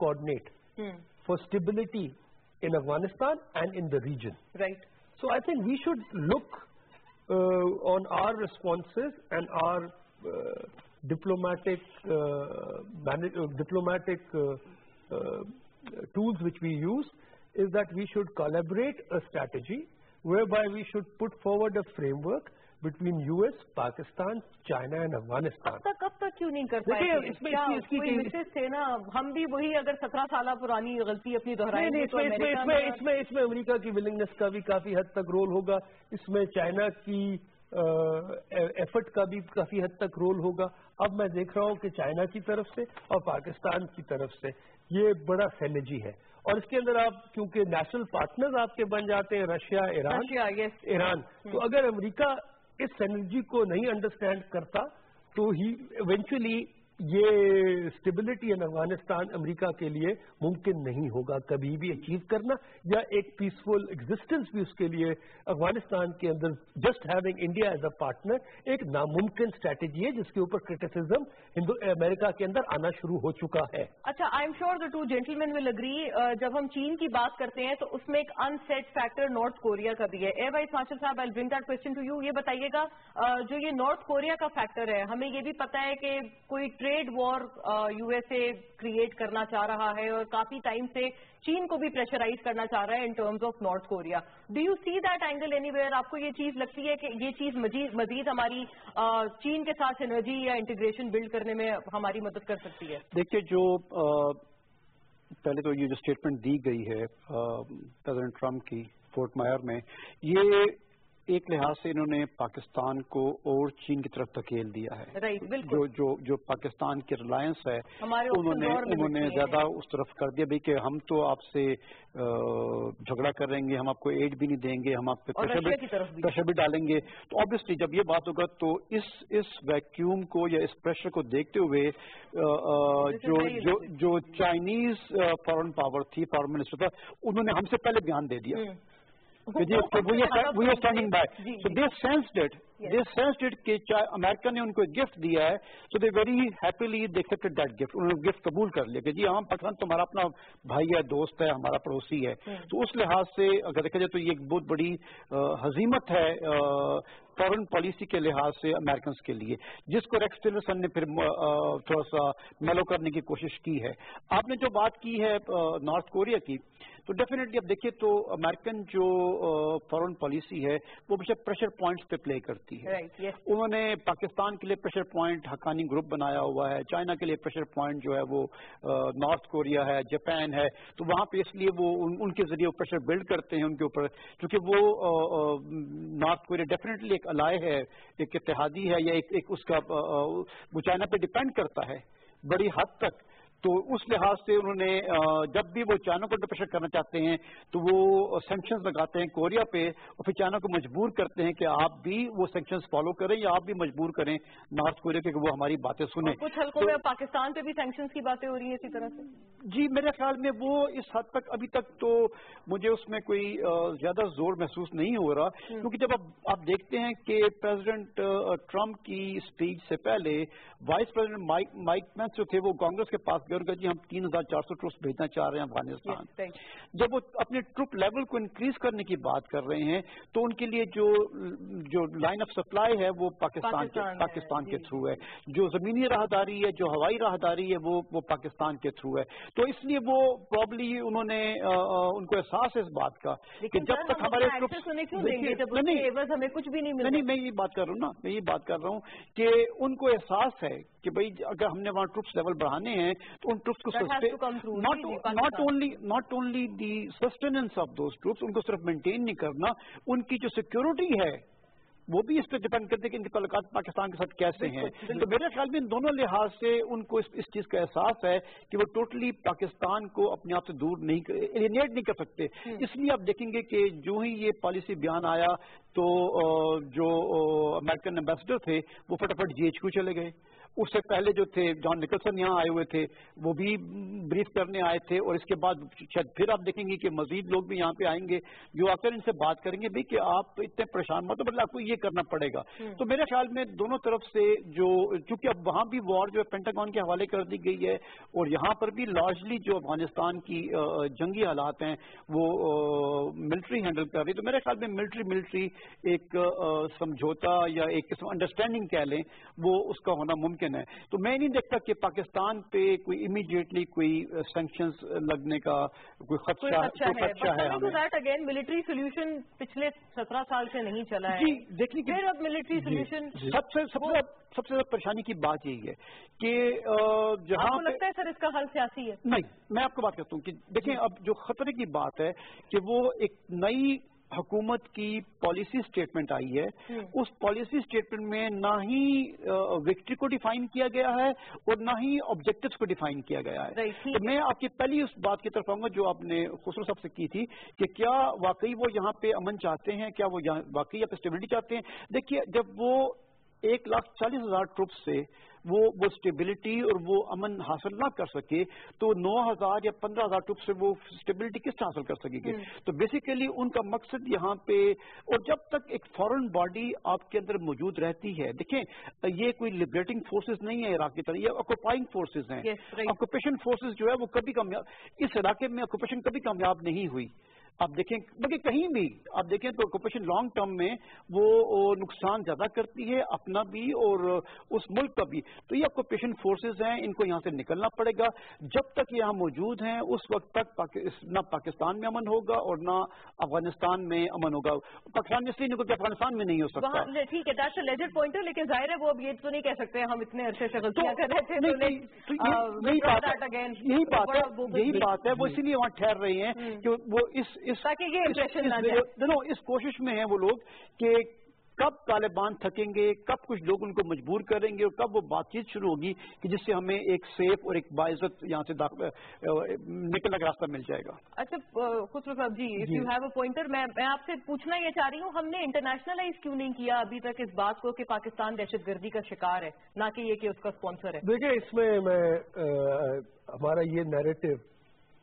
coordinate for in Afghanistan and in the region. Right. So I think we should look uh, on our responses and our uh, diplomatic uh, uh diplomatic uh, uh, tools which we use is that we should collaborate a strategy whereby we should put forward a framework between US, Pakistan, China and Afghanistan. اب تک اب تک کیوں نہیں کر پائے تھے نا؟ ہم بھی وہی اگر سترہ سالہ پرانی غلطی اپنی دہرائیں اس میں اس میں امریکہ کی ولنگنس کا بھی کافی حد تک رول ہوگا۔ اس میں چائنا کی ایفرٹ کا بھی کافی حد تک رول ہوگا۔ اب میں دیکھ رہا ہوں کہ چائنا کی طرف سے اور پاکستان کی طرف سے یہ بڑا سیلجی ہے۔ اور اس کے اندر آپ کیونکہ نیشنل پارٹنر آپ کے بن جاتے ہیں رشیا ایران۔ ایران۔ تو اگر امریکہ اس سینرجی کو نہیں انڈرسٹینڈ کرتا تو ہی ایونچولی یہ اسٹیبلٹی ان افغانستان امریکہ کے لیے ممکن نہیں ہوگا کبھی بھی اچیو کرنا یا ایک پیسفل ایگزٹینس بھی اس کے لیے افغانستان کے اندر just having India as a partner ایک ناممکن اسٹریٹجی ہے جس کے اوپر کرٹیسزم امریکہ کے اندر آنا شروع ہو چکا ہے۔ اچھا I am sure the two gentlemen will agree جب ہم چین کی بات کرتے ہیں تو اس میں ایک in set factor North Korea کا بھی ہے۔ اے وائی ماسٹر صاحب I bring that question to you یہ بتائیے گا جو یہ نارتھ کوریا کا فیکٹر ہے، ہمیں یہ بھی پتا ہے کہ کوئی trade war U S A create کرنا چاہ رہا ہے اور کافی ٹائم سے چین کو بھی پریشرائز کرنا چاہ رہا ہے in terms of North Korea do you see that angle anywhere آپ کو یہ چیز لگتی ہے کہ یہ چیز مزید ہماری چین کے ساتھ انرجی یا انٹیگریشن بلڈ کرنے میں ہماری مدد کر سکتی ہے؟ دیکھیے، جو پہلے تو یہ جو اسٹیٹمنٹ دی گئی ہے پریزیڈنٹ ٹرمپ کی فورٹ مائر میں، یہ ایک لحاظ سے انہوں نے پاکستان کو اور چین کی طرف تکیل دیا ہے۔ جو جو جو پاکستان کی ریلائنس ہے انہوں نے انہوں نے زیادہ اس طرف کر دیا بھائی کہ ہم تو آپ سے جھگڑا کریں گے ہم آپ کو ایڈ بھی نہیں دیں گے ہم آپ پہ پریشر بھی ڈالیں گے۔ تو آبویسلی جب یہ بات ہوگا تو اس اس ویکیوم کو یا اس پریشر کو دیکھتے ہوئے جو جو چائنیز فارن پاور تھی فارن منسٹر تھا انہوں نے ہم سے پہلے بیان دے دیا۔ امریکہ نے ان کو گفٹ دیا ہے so they very happily accepted that gift انہوں نے گفٹ قبول کر لیا کہ جی ہاں پاکستان تمہارا اپنا بھائی ہے دوست ہے ہمارا پڑوسی ہے تو اس لحاظ سے اگر دیکھا جائے تو یہ ایک بہت بڑی حزیمت ہے فورن پالیسی کے لحاظ سے امریکنس کے لیے جس کو ریکس ٹیلرسن نے پھر تھوڑا سا میلو کرنے کی کوشش کی ہے آپ نے جو بات کی ہے نارتھ کوریا کی تو ڈیفینیٹلی اب دیکھیے تو امریکن جو فورن پالیسی ہے وہ پریشر پوائنٹس پہ پلے کرتی ہے۔ انہوں نے پاکستان کے لیے پریشر پوائنٹ حقانی گروپ بنایا ہوا ہے چائنا کے لیے پریشر پوائنٹ جو ہے وہ نارتھ کوریا ہے جاپان ہے۔ تو وہاں پہ اس لیے وہ ان کے ذریعے پریشر بلڈ کرتے ہیں ان کے اوپر۔ کیونکہ وہ نارتھ کوریا ڈیفینیٹلی ایک الائے ہے ایک اتحادی ہے یا ایک اس کا وہ چائنا پہ ڈپینڈ کرتا ہے۔ بڑی حد تک تو اس لحاظ سے انہوں نے جب بھی وہ چائنا کو ڈپریشن کرنا چاہتے ہیں تو وہ سینکشنز لگاتے ہیں کوریا پہ اور پھر چائنا کو مجبور کرتے ہیں کہ آپ بھی وہ سینکشنز فالو کریں یا آپ بھی مجبور کریں نارتھ کوریا کے کہ وہ ہماری باتیں سنیں۔ کچھ حلقوں میں پاکستان پہ بھی سینکشنز کی باتیں ہو رہی ہیں اسی طرح سے۔ جی میرے خیال میں وہ اس حد تک ابھی تک تو مجھے اس میں کوئی زیادہ زور محسوس نہیں ہو رہا۔ کیونکہ جب آپ دیکھتے ہیں کہ پریزیڈنٹ ٹرمپ کی اسپیچ سے پہلے وائس پریزیڈنٹ مائک پینس جو تھے وہ کانگریس کے پاس جی ہم تین ہزار چار سو ٹروپس بھیجنا چاہ رہے ہیں افغانستان۔ جب وہ اپنے ٹروپ لیول کو انکریز کرنے کی بات کر رہے ہیں تو ان کے لیے جو جو لائن آف سپلائی ہے وہ پاکستان پاکستان کے تھرو جی۔ ہے۔ جو زمینی راہداری ہے جو ہوائی راہداری ہے وہ وہ پاکستان کے تھرو ہے۔ تو اس لیے وہ پرابلی انہوں نے ان کو احساس ہے اس بات کا کہ جب تک ہمارے ہمیں کچھ بھی نہیں نہیں میں یہ بات کر رہا ہوں نا میں یہ بات کر رہا ہوں کہ ان کو احساس ہے کہ بھائی اگر ہم نے وہاں ٹروپس لیول بڑھانے ہیں تو ان ٹروپس کو not only not only the sustenance of those troops ان کو صرف مینٹین نہیں کرنا ان کی جو سیکورٹی ہے وہ بھی اس پہ ڈپینڈ کرتے ہیں کہ ان کے تعلقات پاکستان کے ساتھ کیسے ہیں. تو میرے خیال میں دونوں لحاظ سے ان کو اس چیز کا احساس ہے کہ وہ ٹوٹلی پاکستان کو اپنے آپ سے دور نہیں ایلینیٹ نہیں کر سکتے. اس لیے آپ دیکھیں گے کہ جو ہی یہ پالیسی بیان آیا تو جو امریکن امبیسڈر تھے وہ فٹافٹ جی ایچ کیو چلے گئے. اس سے پہلے جو تھے جان نکلسن یہاں آئے ہوئے تھے وہ بھی بریف کرنے آئے تھے اور اس کے بعد شاید پھر آپ دیکھیں گے کہ مزید لوگ بھی یہاں پہ آئیں گے۔ جو آ کر ان سے بات کریں گے بھی کہ آپ اتنے پریشان مت مطلب آپ کو یہ کرنا پڑے گا۔ تو میرے خیال میں دونوں طرف سے جو چونکہ اب وہاں بھی وار جو پینٹاگون کے حوالے کر دی گئی ہے اور یہاں پر بھی لارجلی جو افغانستان کی جنگی حالات ہیں وہ ملٹری ہینڈل کر رہی تو میرے خیال میں ملٹری ملٹری ایک سمجھوتا یا ایک قسم انڈرسٹینڈنگ کہہ لیں وہ اس کا ہونا ممکن ممکن ہے۔ تو میں نہیں دیکھتا کہ پاکستان پہ کوئی امیڈیٹلی کوئی سینکشنز لگنے کا کوئی خدشہ ہے۔ اگین ملٹری سولوشن پچھلے سترہ سال سے نہیں چلا ہے۔ جی پھر اب ملٹری سولوشن سب سے سب سے سب سے زیادہ پریشانی کی بات یہی ہے کہ جہاں لگتا ہے سر اس کا حل سیاسی ہے؟ نہیں میں آپ کو بات کرتا ہوں کہ دیکھیں اب جو خطرے کی بات ہے کہ وہ ایک نئی حکومت کی پالیسی سٹیٹمنٹ آئی ہے اس پالیسی سٹیٹمنٹ میں نہ ہی وکٹری کو ڈیفائن کیا گیا ہے اور نہ ہی آبجیکٹو کو ڈیفائن کیا گیا ہے۔ تو میں آپ کی پہلی اس بات کی طرف آؤں گا جو آپ نے خسرو صاحب سے کی تھی کہ کیا واقعی وہ یہاں پہ امن چاہتے ہیں کیا وہ واقعی یہاں پہ اسٹیبلٹی چاہتے ہیں۔ دیکھیے جب وہ ایک لاکھ چالیس ہزار ٹروپ سے وہ وہ اسٹیبلٹی اور وہ امن حاصل نہ کر سکے تو نو ہزار یا پندرہ ہزار ٹروپ سے وہ اسٹیبلٹی کس طرح حاصل کر سکے گی؟ تو بیسیکلی ان کا مقصد یہاں پہ اور جب تک ایک فورن باڈی آپ کے اندر موجود رہتی ہے دیکھیں یہ کوئی لبریٹنگ فورسز نہیں ہے عراق کی طرح یہ آکوپائنگ فورسز ہیں۔ آکوپیشن فورسز جو ہے وہ کبھی کامیاب اس علاقے میں آکوپیشن کبھی کامیاب نہیں ہوئی۔ آپ دیکھیں بلکہ کہیں بھی آپ دیکھیں تو آکوپیشن لانگ ٹرم میں وہ نقصان زیادہ کرتی ہے اپنا بھی اور اس ملک کا بھی۔ تو یہ آکوپیشن فورسز ہیں ان کو یہاں سے نکلنا پڑے گا۔ جب تک یہاں موجود ہیں اس وقت تک نہ پاکستان میں امن ہوگا اور نہ افغانستان میں امن ہوگا۔ پاکستان اس لیے نہیں کہ افغانستان میں نہیں ہو سکتا۔ ٹھیک ہے دیٹس لیجر پوائنٹ ہے لیکن ظاہر ہے وہ اب یہ تو نہیں کہہ سکتے ہم اتنے عرصے سے غلطیاں کر رہے تھے یہی بات ہے وہ اسی لیے وہاں ٹھہر رہے ہیں کہ وہ اس تاکہ یہ امپریشن اس کوشش میں ہیں وہ لوگ کہ کب طالبان تھکیں گے کب کچھ لوگ ان کو مجبور کریں گے اور کب وہ بات چیت شروع ہوگی کہ جس سے ہمیں ایک سیف اور ایک باعزت یہاں سے نکلنے کا راستہ مل جائے گا۔ اچھا خسرو صاحب ji you have a pointer میں آپ سے پوچھنا یہ چاہ رہی ہوں ہم نے انٹرنیشنلائز کیوں نہیں کیا ابھی تک اس بات کو کہ پاکستان دہشت گردی کا شکار ہے؟ نہ کہ یہ کہ اس کا اسپانسر ہے۔ دیکھیں اس میں میں ہمارا یہ نیریٹو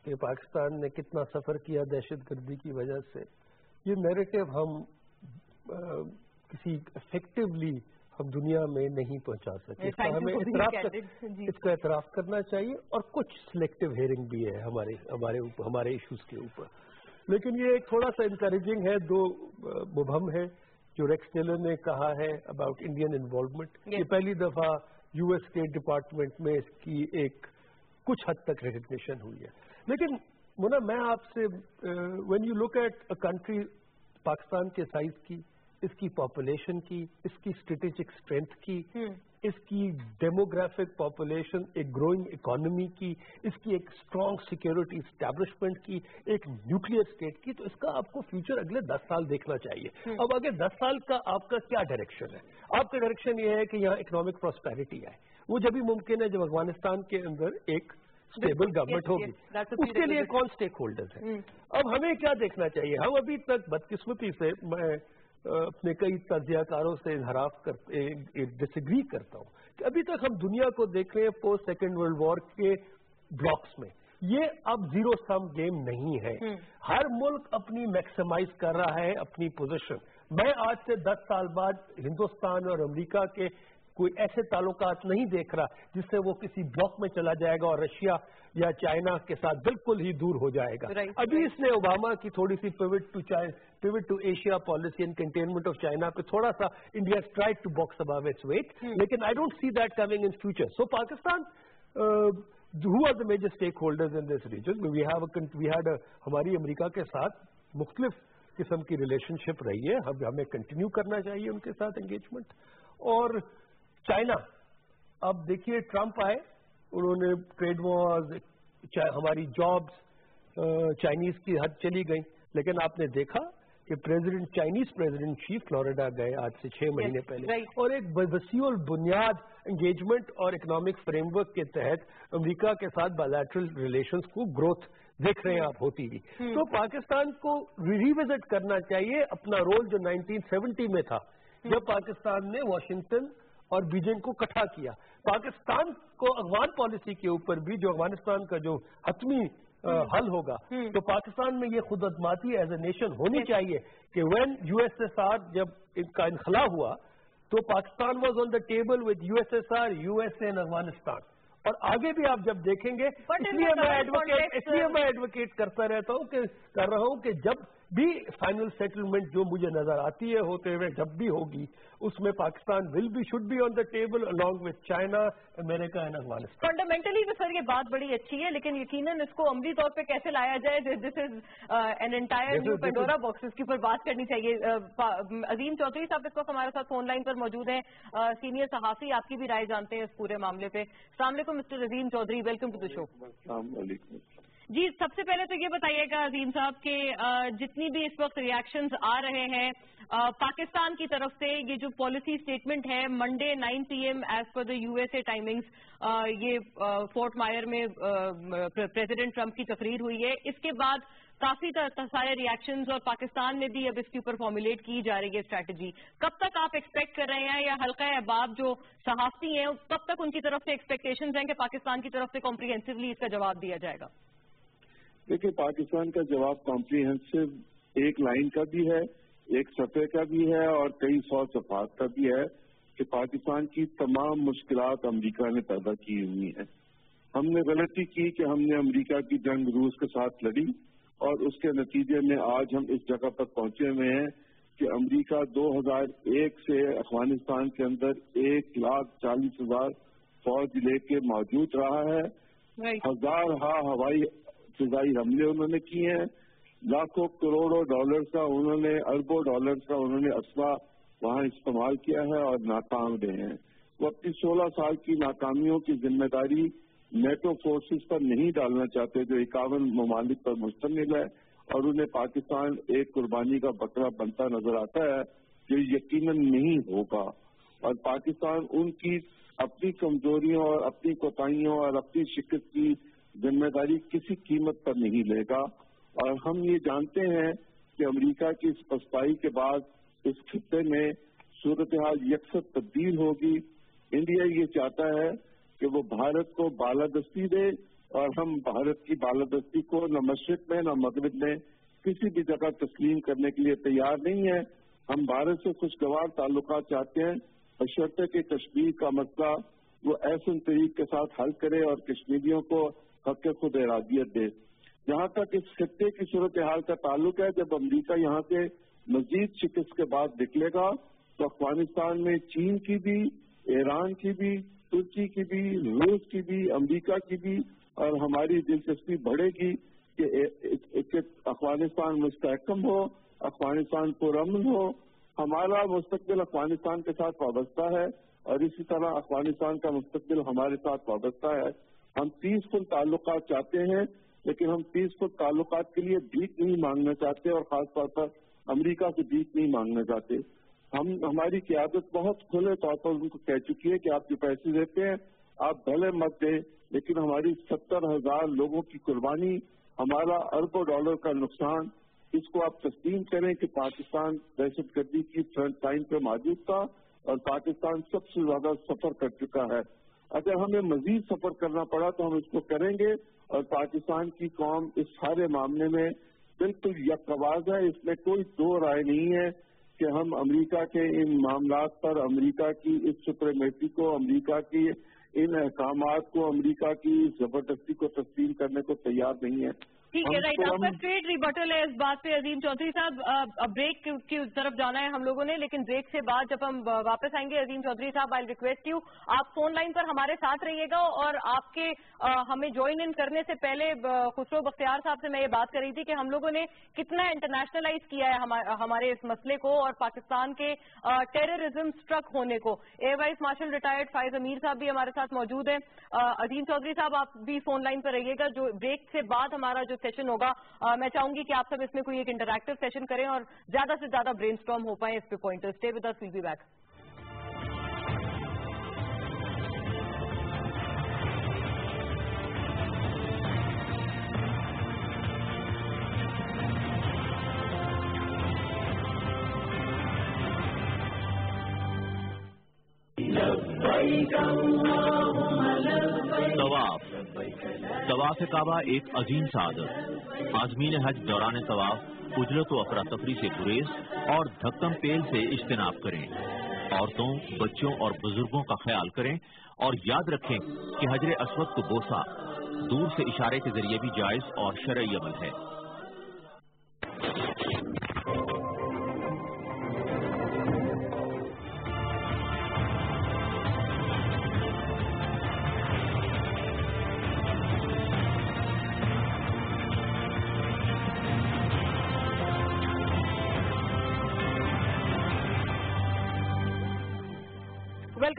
کہ پاکستان نے کتنا سفر کیا دہشت گردی کی وجہ سے۔ یہ نیریٹو ہم کسی افیکٹولی ہم دنیا میں نہیں پہنچا سکے۔ ہمیں جی۔ اس کا اعتراف کرنا چاہیے اور کچھ سلیکٹو ہیئرنگ بھی ہے ہمارے ہمارے ہمارے ایشوز کے اوپر۔ لیکن یہ ایک تھوڑا سا انکریجنگ ہے دو مبہم ہے۔ جو ریکس ٹیلر نے کہا ہے اباؤٹ انڈین انوالومنٹ یہ پہلی دفعہ یو ایس اسٹیٹ ڈپارٹمنٹ میں اس کی ایک کچھ حد تک ریکگنیشن ہوئی ہے۔ لیکن مونا میں آپ سے when you look at a country Pakistan کے سائز کی اس کی پاپولیشن کی اس کی اسٹریٹجک اسٹرینتھ کی اس کی ڈیموگرافک پاپولیشن ایک گروئنگ اکانومی کی اس کی ایک اسٹرانگ سیکورٹی اسٹیبلشمنٹ کی ایک نیوکلیر اسٹیٹ کی تو اس کا آپ کو فیوچر اگلے دس سال دیکھنا چاہیے۔ اب آگے دس سال کا آپ کا کیا ڈائریکشن ہے؟ آپ کا ڈائریکشن یہ ہے کہ یہاں اکنامک پراسپیرٹی آئے وہ جبھی ممکن ہے جب افغانستان کے اندر ایک اسٹیبل گورنمنٹ ہوگی اس کے لیے کون اسٹیک ہولڈر ہے اب ہمیں کیا دیکھنا چاہیے ہم ابھی تک بدقسمتی سے میں اپنے کئی تجزیہ کاروں سے انحراف ڈس کرتا ہوں کہ ابھی تک ہم دنیا کو دیکھ رہے ہیں پوسٹ سیکنڈ ورلڈ وار کے بلاکس میں یہ اب زیرو سم گیم نہیں ہے ہر ملک اپنی میکسیمائز کر رہا ہے اپنی پوزیشن میں آج سے دس سال بعد ہندوستان اور امریکہ کے کوئی ایسے تعلقات نہیں دیکھ رہا جس سے وہ کسی بلاک میں چلا جائے گا اور رشیا یا چائنا کے ساتھ بالکل ہی دور ہو جائے گا۔ ابھی اس نے اوباما کی تھوڑی سی pivot to pivot to Asia policy and containment of China پہ تھوڑا سا India try to box above its weight لیکن I don't see that coming in future so Pakistan are the major stakeholder in this region we had ہماری امریکہ کے ساتھ مختلف قسم کی ریلیشن شپ رہی ہے۔ ہمیں کنٹینیو کرنا چاہیے ان کے ساتھ انگیجمنٹ اور چائنا۔ اب دیکھیے ٹرمپ آئے انہوں نے ٹریڈ وارز ہماری جابز چائنیز کی حد چلی گئی لیکن آپ نے دیکھا کہ president Chinese president Xi Florida گئے آج سے چھ مہینے پہلے۔ اور ایک وسیع البنیاد انگیجمنٹ اور اکنامک فریم ورک کے تحت امریکہ کے ساتھ بایولیٹرل ریلیشنز کو گروتھ دیکھ رہے ہیں آپ ہوتی ہوئی۔ تو پاکستان کو ریوزٹ کرنا چاہیے اپنا رول جو نائنٹین سیونٹی میں تھا۔ جب پاکستان نے واشنگٹن اور بیجنگ کو کٹھا کیا۔ پاکستان کو افغان پالیسی کے اوپر بھی جو افغانستان کا جو حتمی حل ہوگا تو پاکستان میں یہ خود ادماتی ایز اے نیشن ہونی چاہیے کہ when U S S R جب ان کا انخلا ہوا تو Pakistan was on the table with U S S R U S A Afghanistan. اور آگے بھی آپ جب دیکھیں گے اس لیے میں ایڈوکیٹ اس لیے میں ایڈوکیٹ کرتا رہتا ہوں کہ کر رہا ہوں کہ جب بھی فائنل سیٹلمنٹ جو مجھے نظر آتی ہے ہوتے ہوئے جب بھی ہوگی اس میں Pakistan will be should be on the table along with China America and Afghanistan fundamentally تو سر یہ بات بڑی اچھی ہے لیکن یقیناً اس کو عملی طور پہ کیسے لایا جائے this is an entire new Pandora box کے اوپر بات کرنی چاہیے۔ عظیم چودھری صاحب اس وقت ہمارے ساتھ فون لائن پر موجود ہیں۔ سینئر صحافی آپ کی بھی رائے جانتے ہیں اس پورے معاملے پہ۔ السلام علیکم mister Azeem Chaudhry welcome to the show السلام۔ علیکم جی سب سے پہلے تو یہ بتائیے گا عظیم صاحب کہ جتنی بھی اس وقت ریاکشنز آ رہے ہیں پاکستان کی طرف سے یہ جو پالیسی سٹیٹمنٹ ہے Monday nine P M as per the U S A timings یہ فورٹ مائر میں پریزیڈنٹ ٹرمپ کی تقریر ہوئی ہے۔ اس کے بعد کافی سارے ریاکشنز اور پاکستان میں بھی اب اس کے اوپر فارمولیٹ کی جا رہی ہے اسٹریٹجی کب تک آپ ایکسپیکٹ کر رہے ہیں یا حلقہ احباب جو صحافتی ہیں، کب تک ان کی طرف سے ایکسپیکٹیشنز ہیں کہ پاکستان کی طرف سے کمپریہنسولی اس کا جواب دیا جائے گا؟ دیکھیں پاکستان کا جواب کمپریہنسو ایک لائن کا بھی ہے ایک صفحے کا بھی ہے اور کئی سو صفحات کا بھی ہے کہ پاکستان کی تمام مشکلات امریکہ نے پیدا کی ہوئی ہیں۔ ہم نے غلطی کی کہ ہم نے امریکہ کی جنگ روس کے ساتھ لڑی اور اس کے نتیجے میں آج ہم اس جگہ پر پہنچے ہوئے ہیں کہ امریکہ دو ہزار ایک سے افغانستان کے اندر ایک لاکھ چالیس ہزار فوج لے کے موجود رہا ہے۔ ہزار ہا ہوائی فضائی حملے انہوں نے کیے ہیں۔ لاکھوں کروڑوں ڈالر کا انہوں نے، اربوں ڈالر کا انہوں نے اسلحہ وہاں استعمال کیا ہے اور ناکام رہے ہیں۔ وہ اپنی سولہ سال کی ناکامیوں کی ذمہ داری نیٹو فورسز پر نہیں ڈالنا چاہتے، جو اکاون ممالک پر مشتمل ہے۔ اور انہیں پاکستان ایک قربانی کا بکرا بنتا نظر آتا ہے جو یقیناً نہیں ہوگا۔ اور پاکستان ان کی اپنی کمزوریوں اور اپنی کوتاہیوں اور اپنی شکست کی ذمہ داری کسی قیمت پر نہیں لے گا۔ اور ہم یہ جانتے ہیں کہ امریکہ کی اس پسپائی کے بعد اس خطے میں صورتحال یکسر تبدیل ہوگی۔ انڈیا یہ چاہتا ہے کہ وہ بھارت کو بالادستی دے اور ہم بھارت کی بالادستی کو نہ مشرق میں نہ مغرب میں کسی بھی جگہ تسلیم کرنے کے لیے تیار نہیں ہے ہم بھارت سے خوشگوار تعلقات چاہتے ہیں۔ بشرطے کے کشمیر کا مسئلہ وہ ایسے طریق کے ساتھ حل کرے اور کشمیریوں کو حق خود ارادیت دے۔ جہاں تک اس خطے کی صورتحال کا تعلق ہے، جب امریکہ یہاں سے مزید شکست کے بعد نکلے گا تو افغانستان میں چین کی بھی، ایران کی بھی، ترکی کی بھی، روس کی بھی، امریکہ کی بھی اور ہماری دلچسپی بڑھے گی کہ افغانستان مستحکم ہو، افغانستان پرامن ہو۔ ہمارا مستقبل افغانستان کے ساتھ وابستہ ہے اور اسی طرح افغانستان کا مستقبل ہمارے ساتھ وابستہ ہے۔ ہم تیس فل تعلقات چاہتے ہیں، لیکن ہم تیس فٹ تعلقات کے لیے بھیک نہیں مانگنا چاہتے اور خاص طور پر امریکہ سے بھیک نہیں مانگنا چاہتے۔ ہم، ہماری قیادت بہت کھلے طور پر ان کو کہہ چکی ہے کہ آپ جو پیسے دیتے ہیں، آپ بھلے مت دیں، لیکن ہماری ستر ہزار لوگوں کی قربانی ہمارا اربوں ڈالر کا نقصان، اس کو آپ تسلیم کریں کہ پاکستان دہشت گردی کی فرنٹ لائن پہ موجود تھا اور پاکستان سب سے زیادہ سفر کر چکا ہے۔ اگر ہمیں مزید سفر کرنا پڑا تو ہم اس کو کریں گے اور پاکستان کی قوم اس سارے معاملے میں بالکل یکواز ہے، اس میں کوئی دو رائے نہیں ہے کہ ہم امریکہ کے ان معاملات پر، امریکہ کی اس سپریمیسی کو، امریکہ کی ان احکامات کو، امریکہ کی زبردستی کو تسلیم کرنے کو تیار نہیں ہے ٹھیک ہے رائٹ آپ کا اسٹریٹ ریبٹل ہے اس بات پہ عظیم چودھری صاحب۔ بریک کی طرف جانا ہے ہم لوگوں نے لیکن بریک سے بعد جب ہم واپس آئیں گے عظیم چودھری صاحب آئی ریکویسٹ یو آپ فون لائن پر ہمارے ساتھ رہیے گا اور آپ کے ہمیں جوائن ان کرنے سے پہلے خسرو بختیار صاحب سے میں یہ بات کر رہی تھی کہ ہم لوگوں نے کتنا انٹرنیشنلائز کیا ہے ہمارے اس مسئلے کو اور پاکستان کے ٹیررزم سٹرک ہونے کو۔ ایئر وائس مارشل ریٹائرڈ فائز امیر صاحب بھی ہمارے ساتھ موجود ہیں۔ عظیم چودھری صاحب آپ بھی فون لائن پر رہیے گا جو بریک سے بعد ہمارا جو سیشن ہوگا۔ میں چاہوں گی کہ آپ سب اس میں کوئی ایک انٹریکٹو سیشن کریں اور زیادہ سے زیادہ برین سٹارم ہو پائیں اس پہ pointer stay with us we'll be back طواف کعبہ ایک عظیم سعادت آزمین حج دوران طواف، اجرت و افراتفری سے گریز اور دھکم پیل سے اجتناب کریں۔ عورتوں، بچوں اور بزرگوں کا خیال کریں اور یاد رکھیں کہ حجر اسود کو بوسا دور سے اشارے کے ذریعے بھی جائز اور شرعی عمل ہے۔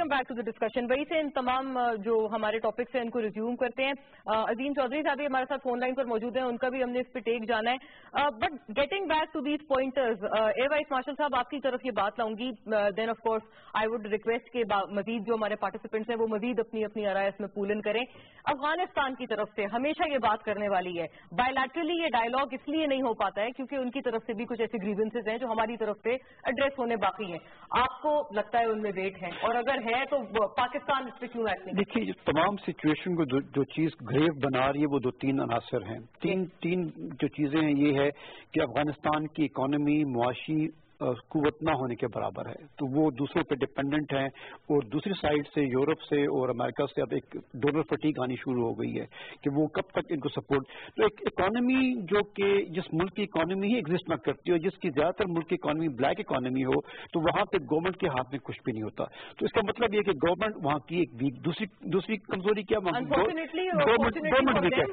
Come back to the discussion وہی سے ان تمام جو ہمارے ٹاپکس ہیں ان کو ریزیوم کرتے ہیں عظیم چودھری صاحب ہمارے ساتھ فون لائن پر موجود ہیں ان کا بھی ہم نے اس پہ ٹیک جانا ہے but getting back to these pointers air vice marshal صاحب آپ کی طرف یہ بات لاؤں گی then of course I would request کہ مزید جو ہمارے پارٹیسپینٹس ہیں وہ مزید اپنی اپنی آرائے اس میں پولن کریں افغانستان کی طرف سے ہمیشہ یہ بات کرنے والی ہے بایولیٹرلی یہ ڈائلاگ اس لیے نہیں ہو پاتا ہے کیونکہ ان کی طرف سے بھی کچھ ایسے گریونسز ہیں جو ہماری طرف سے ایڈریس ہونے باقی ہیں آپ کو لگتا ہے ان میں ویٹ ہے اور اگر ہے ہے تو پاکستان اس پہ کیوں ایسے دیکھیے تمام سچویشن کو جو چیز گریو بنا رہی ہے وہ دو تین عناصر ہیں۔ تین جی۔ تین جو چیزیں ہیں یہ ہے کہ افغانستان کی اکانومی معاشی قوت نہ ہونے کے برابر ہے۔ تو وہ دوسرے پہ ڈپینڈنٹ ہیں اور دوسری سائڈ سے یورپ سے اور امریکہ سے اب ایک ڈونر فٹیک آنی شروع ہو گئی ہے کہ وہ کب تک ان کو سپورٹ تو ایک اکانومی جو کہ جس ملک کی اکانومی ہی اگزسٹ نہ کرتی ہو جس کی زیادہ تر ملک کی اکانومی بلیک اکانومی ہو تو وہاں پہ گورنمنٹ کے ہاتھ میں کچھ بھی نہیں ہوتا۔ تو اس کا مطلب یہ کہ گورنمنٹ وہاں کی ایک ویک دوسری دوسری کمزوری کیا گورنمنٹ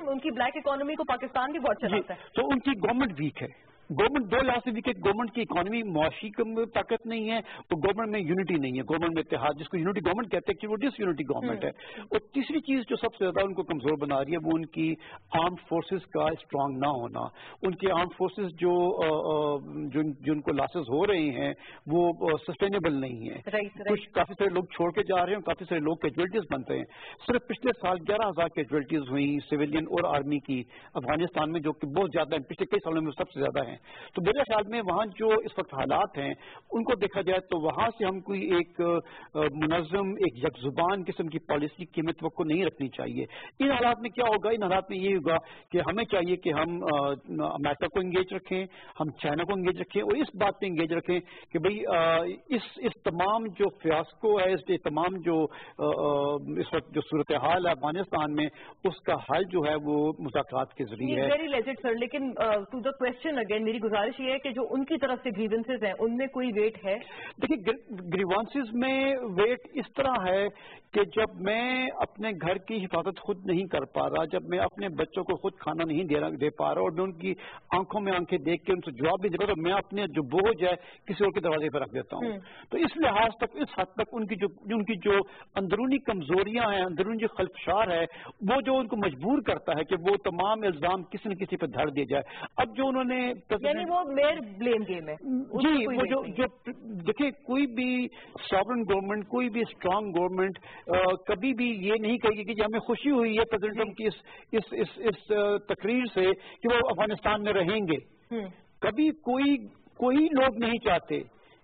ان کی بلیک اکانومی کو پاکستان بھی بہت اچھا جی، چلاتا ہے۔ تو ان کی گورنمنٹ ویک ہے۔ گورنمنٹ دو لحاظ سے دیکھیے گورنمنٹ کی اکانومی معاشی میں طاقت نہیں ہے اور گورنمنٹ میں یونٹی نہیں ہے گورنمنٹ میں اتحاد جس کو یونٹی گورنمنٹ کہتے ہیں کہ وہ ڈس یونٹی گورنمنٹ ہے اور تیسری چیز جو سب سے زیادہ ان کو کمزور بنا رہی ہے وہ ان کی آرم فورسز کا اسٹرانگ نہ ہونا۔ ان کی آرم فورسز جو جو ان کو لاسز ہو رہے ہیں وہ سسٹینیبل نہیں ہے کچھ کافی سارے لوگ چھوڑ کے جا رہے ہیں کافی سارے لوگ کیجویلٹیز بنتے ہیں۔ صرف پچھلے سال گیارہ ہزار کیجویلٹیز ہوئیں سویلین اور آرمی کی افغانستان میں جو کہ بہت زیادہ ہیں پچھلے کئی سالوں میں سب سے زیادہ ہیں۔ ہیں۔ تو میرے خیال میں وہاں جو اس وقت حالات ہیں، ان کو دیکھا جائے تو وہاں سے ہم کوئی ایک منظم، ایک یک زبان قسم کی پالیسی کی ہمیں توقع نہیں رکھنی چاہیے۔ ان حالات میں کیا ہوگا؟ ان حالات میں یہ ہوگا کہ ہمیں چاہیے کہ ہم امیرکا کو انگیج رکھیں، ہم چائنا کو انگیج رکھیں اور اس بات پہ انگیج رکھیں کہ بھئی اس اس تمام جو فیاسکو ہے، اس تمام جو اس وقت جو صورتحال ہے افغانستان میں، اس کا حل جو ہے وہ مذاکرات کے ذریعے ہے۔ لیکن ٹو دا کوشچن اگین میری گزارش یہ ہے کہ جو ان کی طرف سے گریوانسز ہیں ان میں کوئی ویٹ ہے؟ دیکھیں گریوانسز میں ویٹ اس طرح ہے کہ جب میں اپنے گھر کی حفاظت خود نہیں کر پا رہا جب میں اپنے بچوں کو خود کھانا نہیں دے پا رہا اور میں ان کی آنکھوں میں آنکھیں دیکھ کے ان سے جواب بھی دے پا رہا میں اپنے جو بوجھ ہے کسی اور کے دروازے پہ رکھ دیتا ہوں۔ تو اس لحاظ تک اس حد تک ان کی جو اندرونی کمزوریاں ہیں اندرونی جو خلفشار ہے وہ جو ان کو مجبور کرتا ہے کہ وہ تمام الزام کسی نہ کسی پہ دھر دیا جائے۔ اب جو انہوں نے یعنی وہ میر بلیم گیم ہے۔ جی وہ جو دیکھیے کوئی بھی ساورن گورنمنٹ کوئی بھی اسٹرانگ گورنمنٹ کبھی بھی یہ نہیں کہے گی کہ جی، ہمیں خوشی ہوئی ہے پریزیڈنٹ کی اس تقریر سے کہ وہ افغانستان میں رہیں گے۔ کبھی کوئی کوئی لوگ نہیں چاہتے۔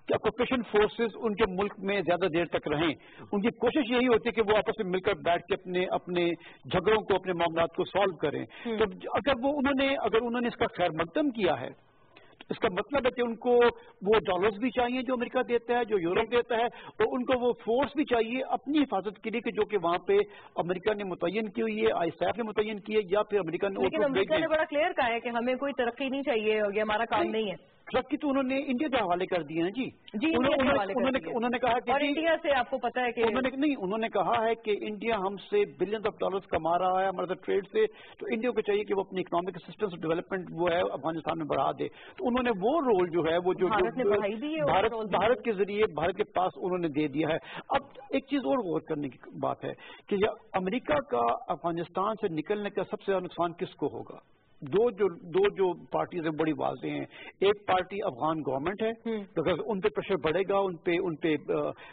کہ اکوپیشن فورسز ان کے ملک میں زیادہ دیر تک رہیں۔ ان کی کوشش یہی ہوتی ہے کہ وہ آپس میں مل کر بیٹھ کے اپنے اپنے جھگڑوں کو اپنے معاملات کو سالو کریں۔ تو اگر وہ انہوں نے اگر انہوں نے اس کا خیر مقدم کیا ہے اس کا مطلب ہے کہ ان کو وہ ڈالرز بھی چاہیے جو امریکہ دیتا ہے جو یورپ دیتا ہے اور ان کو وہ فورس بھی چاہیے اپنی حفاظت کے لیے کہ جو کہ وہاں پہ امریکہ نے متعین کی ہوئی ہے آئی سیف نے متعین کی ہے یا پھر امریکہ نے لیکن امریکہ نے بڑا کلیئر کہا ہے کہ ہمیں کوئی ترقی نہیں چاہیے ہوگی ہمارا کام جی۔ نہیں ہے۔ جبکہ تو انہوں نے انڈیا کے حوالے کر دیے ہیں جی۔, جی، انہوں نے کہا کہ جی- انڈیا سے آپ کو پتا ہے کہ نہیں انہوں نے کہا ہے کہ انڈیا ہم سے بلینز آف ڈالرز کما رہا ہے ہمارے ٹریڈ سے۔ تو انڈیا کو چاہیے کہ وہ اپنی اکنامک سسٹمس ڈیولپمنٹ وہ ہے افغانستان میں بڑھا دے۔ تو انہوں نے وہ رول جو ہے وہ جو بھارت کے ذریعے بھارت کے پاس انہوں نے دے دیا ہے۔ اب ایک چیز اور غور کرنے کی بات ہے کہ امریکہ کا افغانستان سے نکلنے کا سب سے زیادہ نقصان کس کو ہوگا؟ دو جو دو جو پارٹیز ہیں بڑی واضح ہیں۔ ایک پارٹی افغان گورنمنٹ ہے ان پہ پریشر بڑھے گا ان پہ ان پہ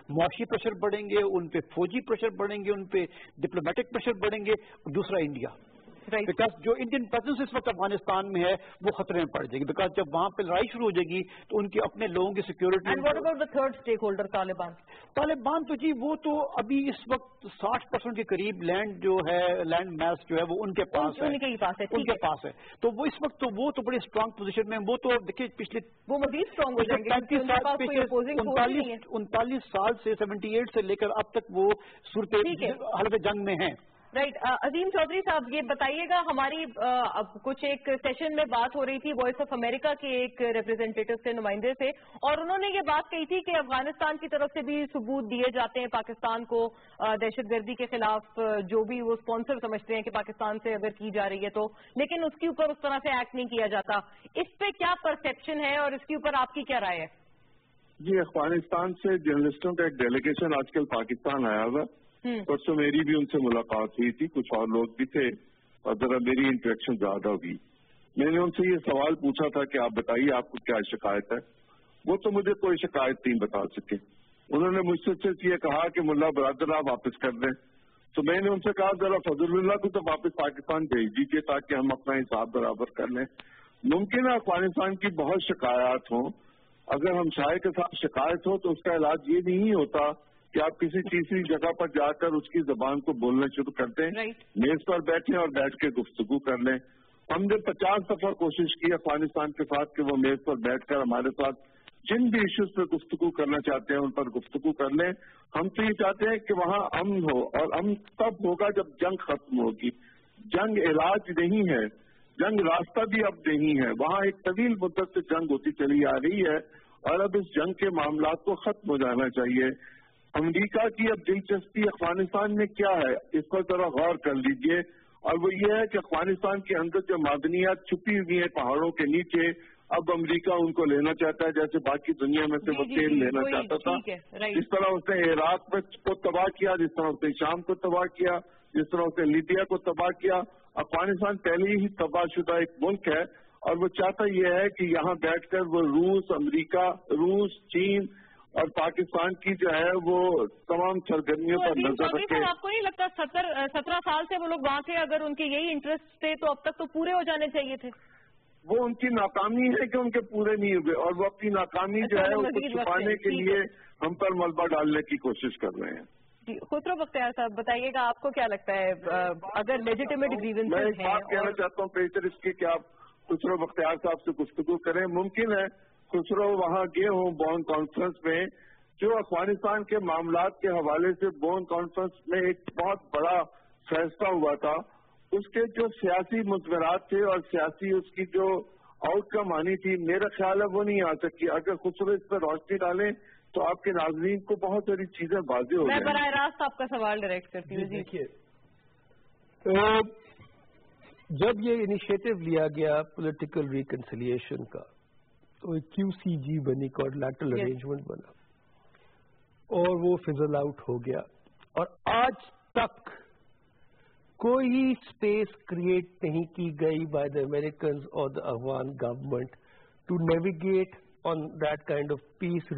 معاشی پریشر بڑھیں گے ان پہ فوجی پریشر بڑھیں گے ان پہ ڈپلومیٹک پریشر بڑھیں گے۔ دوسرا انڈیا بیکاز جو انڈین پریزنس اس وقت افغانستان میں ہے وہ خطرے میں پڑ جائے گی. بیکاز جب وہاں پہ لڑائی شروع ہو جائے گی تو ان کے اپنے لوگوں کی security third stakeholder Taliban Taliban تو جی وہ تو ابھی اس وقت ساٹھ پرسینٹ کے قریب لینڈ جو ہے لینڈ میس جو ہے وہ ان کے پاس ہے. ان کے پاس ہے. تو وہ اس وقت تو وہ تو بڑی اسٹرانگ پوزیشن میں وہ تو دیکھیے پچھلے وہ مزید اسٹرانگ انتالیس سال سے سیونٹی ایٹ سے لے کر اب تک وہ صورت حلف جنگ میں ہیں. رائٹ عظیم چودھری صاحب یہ بتائیے گا ہماری کچھ ایک سیشن میں بات ہو رہی تھی وائس آف امریکہ کے ایک ریپرزینٹیو سے نمائندے سے اور انہوں نے یہ بات کہی تھی کہ افغانستان کی طرف سے بھی ثبوت دیے جاتے ہیں پاکستان کو دہشت گردی کے خلاف جو بھی وہ اسپانسر سمجھتے ہیں کہ پاکستان سے اگر کی جا رہی ہے تو لیکن اس کے اوپر اس طرح سے ایکٹ نہیں کیا جاتا اس پہ کیا پرسپشن ہے اور اس کے اوپر آپ کی کیا رائے ہے جی افغانستان سے جرنلسٹوں کا ایک ڈیلیگیشن آج کل پاکستان آیا ہوا پرسوں میری بھی ان سے ملاقات ہوئی تھی، کچھ اور لوگ بھی تھے اور ذرا میری انٹریکشن زیادہ ہوئی میں نے ان سے یہ سوال پوچھا تھا کہ آپ بتائیے، آپ کو کیا شکایت ہے؟ وہ تو مجھے کوئی شکایت نہیں بتا سکے۔ انہوں نے مجھ سے صرف یہ کہا کہ ملا برادر، آپ واپس کر دیں۔ تو میں نے ان سے کہا، ذرا فضل اللہ کو تو واپس پاکستان بھیج دیجیے تاکہ ہم اپنا حساب برابر کر لیں۔ ممکن ہے افغانستان کی بہت شکایات ہوں۔ اگر ہم شاعر کے ساتھ شکایت ہو تو اس کا علاج یہ نہیں ہوتا کہ آپ کسی تیسری جگہ پر جا کر اس کی زبان کو بولنا شروع کر دیں میز پر بیٹھیں اور بیٹھ کے گفتگو کر لیں۔ ہم نے پچاس دفعہ کوشش کی افغانستان کے ساتھ کہ وہ میز پر بیٹھ کر ہمارے ساتھ جن بھی ایشوز پہ گفتگو کرنا چاہتے ہیں ان پر گفتگو کر لیں۔ ہم تو یہ چاہتے ہیں کہ وہاں امن ہو اور امن تب ہوگا جب جنگ ختم ہوگی۔ جنگ علاج نہیں ہے جنگ راستہ بھی اب نہیں ہے۔ وہاں ایک طویل مدت سے جنگ ہوتی چلی آ رہی ہے اور اب اس جنگ کے معاملات کو ختم ہو جانا چاہیے۔ امریکہ کی اب دلچسپی افغانستان میں کیا ہے؟ اس پر ذرا غور کر لیجیے۔ اور وہ یہ ہے کہ افغانستان کے اندر جو معدنیات چھپی ہوئی ہیں پہاڑوں کے نیچے اب امریکہ ان کو لینا چاہتا ہے جیسے باقی دنیا میں سے وہ جی، جی، تیل جی، لینا چاہتا تھا۔ جس طرح اس نے عراق میں کو تباہ کیا جس طرح اس نے شام کو تباہ کیا جس طرح اس نے لیبیا کو تباہ کیا۔ افغانستان پہلے ہی تباہ شدہ ایک ملک ہے۔ اور وہ چاہتا یہ ہے کہ یہاں بیٹھ کر وہ روس امریکہ روس چین اور پاکستان کی جو ہے وہ تمام سرگرمیوں پر نظر رکھے آپ کو نہیں لگتا سترہ سال سے وہ لوگ وہاں تھے اگر ان کے یہی انٹرسٹ تھے تو اب تک تو پورے ہو جانے چاہیے تھے۔ وہ ان کی ناکامی ہے کہ ان کے پورے نہیں ہوئے اور وہ اپنی ناکامی جو ہے اس کو چھپانے کے لیے ہم پر ملبہ ڈالنے کی کوشش کر رہے ہیں۔ جی، خسرو بختیار صاحب بتائیے گا آپ کو کیا لگتا ہے؟ اگر لیجیٹیمیٹ گریونس میں بات کہنا چاہتا ہوں بہتر اس کی کہ آپ خسرو بختیار صاحب سے گفتگو کریں۔ ممکن ہے خسرو وہاں گئے ہوں بون کانفرنس میں۔ جو افغانستان کے معاملات کے حوالے سے بون کانفرنس میں ایک بہت بڑا فیصلہ ہوا تھا اس کے جو سیاسی مضمرات تھے اور سیاسی اس کی جو آؤٹ کم آنی تھی میرا خیال ہے وہ نہیں آ سکی۔ اگر خسرو اس پر روشنی ڈالیں تو آپ کے ناظرین کو بہت ساری چیزیں واضح ہو میں براہ راست آپ کا سوال ڈائریکٹ کرتی ہوں جی، دیکھیے۔ جب یہ انیشیٹو لیا گیا پولیٹیکل ریکنسلیشن کا تو ایک کیو سی جی بنی کوڈلیٹرل ارینجمنٹ بنا۔ اور وہ فضل آؤٹ ہو گیا۔ اور آج تک کوئی اسپیس کریٹ نہیں کی گئی بائی دا امیریکنز اور the Afghan government to navigate on that kind of peace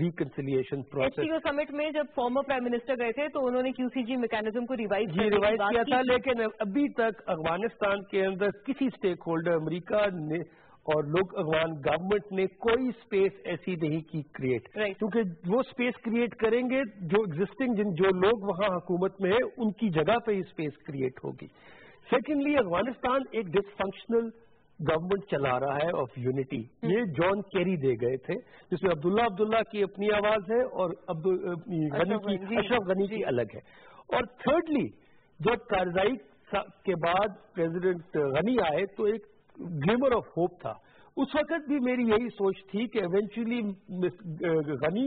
reconciliation process summit میں جب فارمر پرائم منسٹر گئے تھے تو انہوں نے کیو سی جی میکینزم کو ریوائز جی ریوائز کیا تھا لیکن ابھی تک افغانستان کے اندر کسی اسٹیک ہولڈر امریکہ نے اور لوگ افغان گورنمنٹ نے کوئی اسپیس ایسی نہیں کی کریٹ کیونکہ وہ اسپیس کریٹ کریں گے جو ایگزٹنگ جن جو لوگ وہاں حکومت میں ہیں ان کی جگہ پہ ہی اسپیس کریٹ ہوگی. سیکنڈلی افغانستان ایک ڈس فنکشنل گورنمنٹ چلا رہا ہے آف یونٹی یہ جان کیری دے گئے تھے جس میں عبداللہ عبداللہ کی اپنی آواز ہے اور اشرف غنی کی الگ ہے. اور تھرڈلی جب کارزائی کے بعد پریزیڈنٹ غنی آئے تو ایک گلیمر آف ہوپ تھا اس وقت بھی میری یہی سوچ تھی کہ eventually Ghani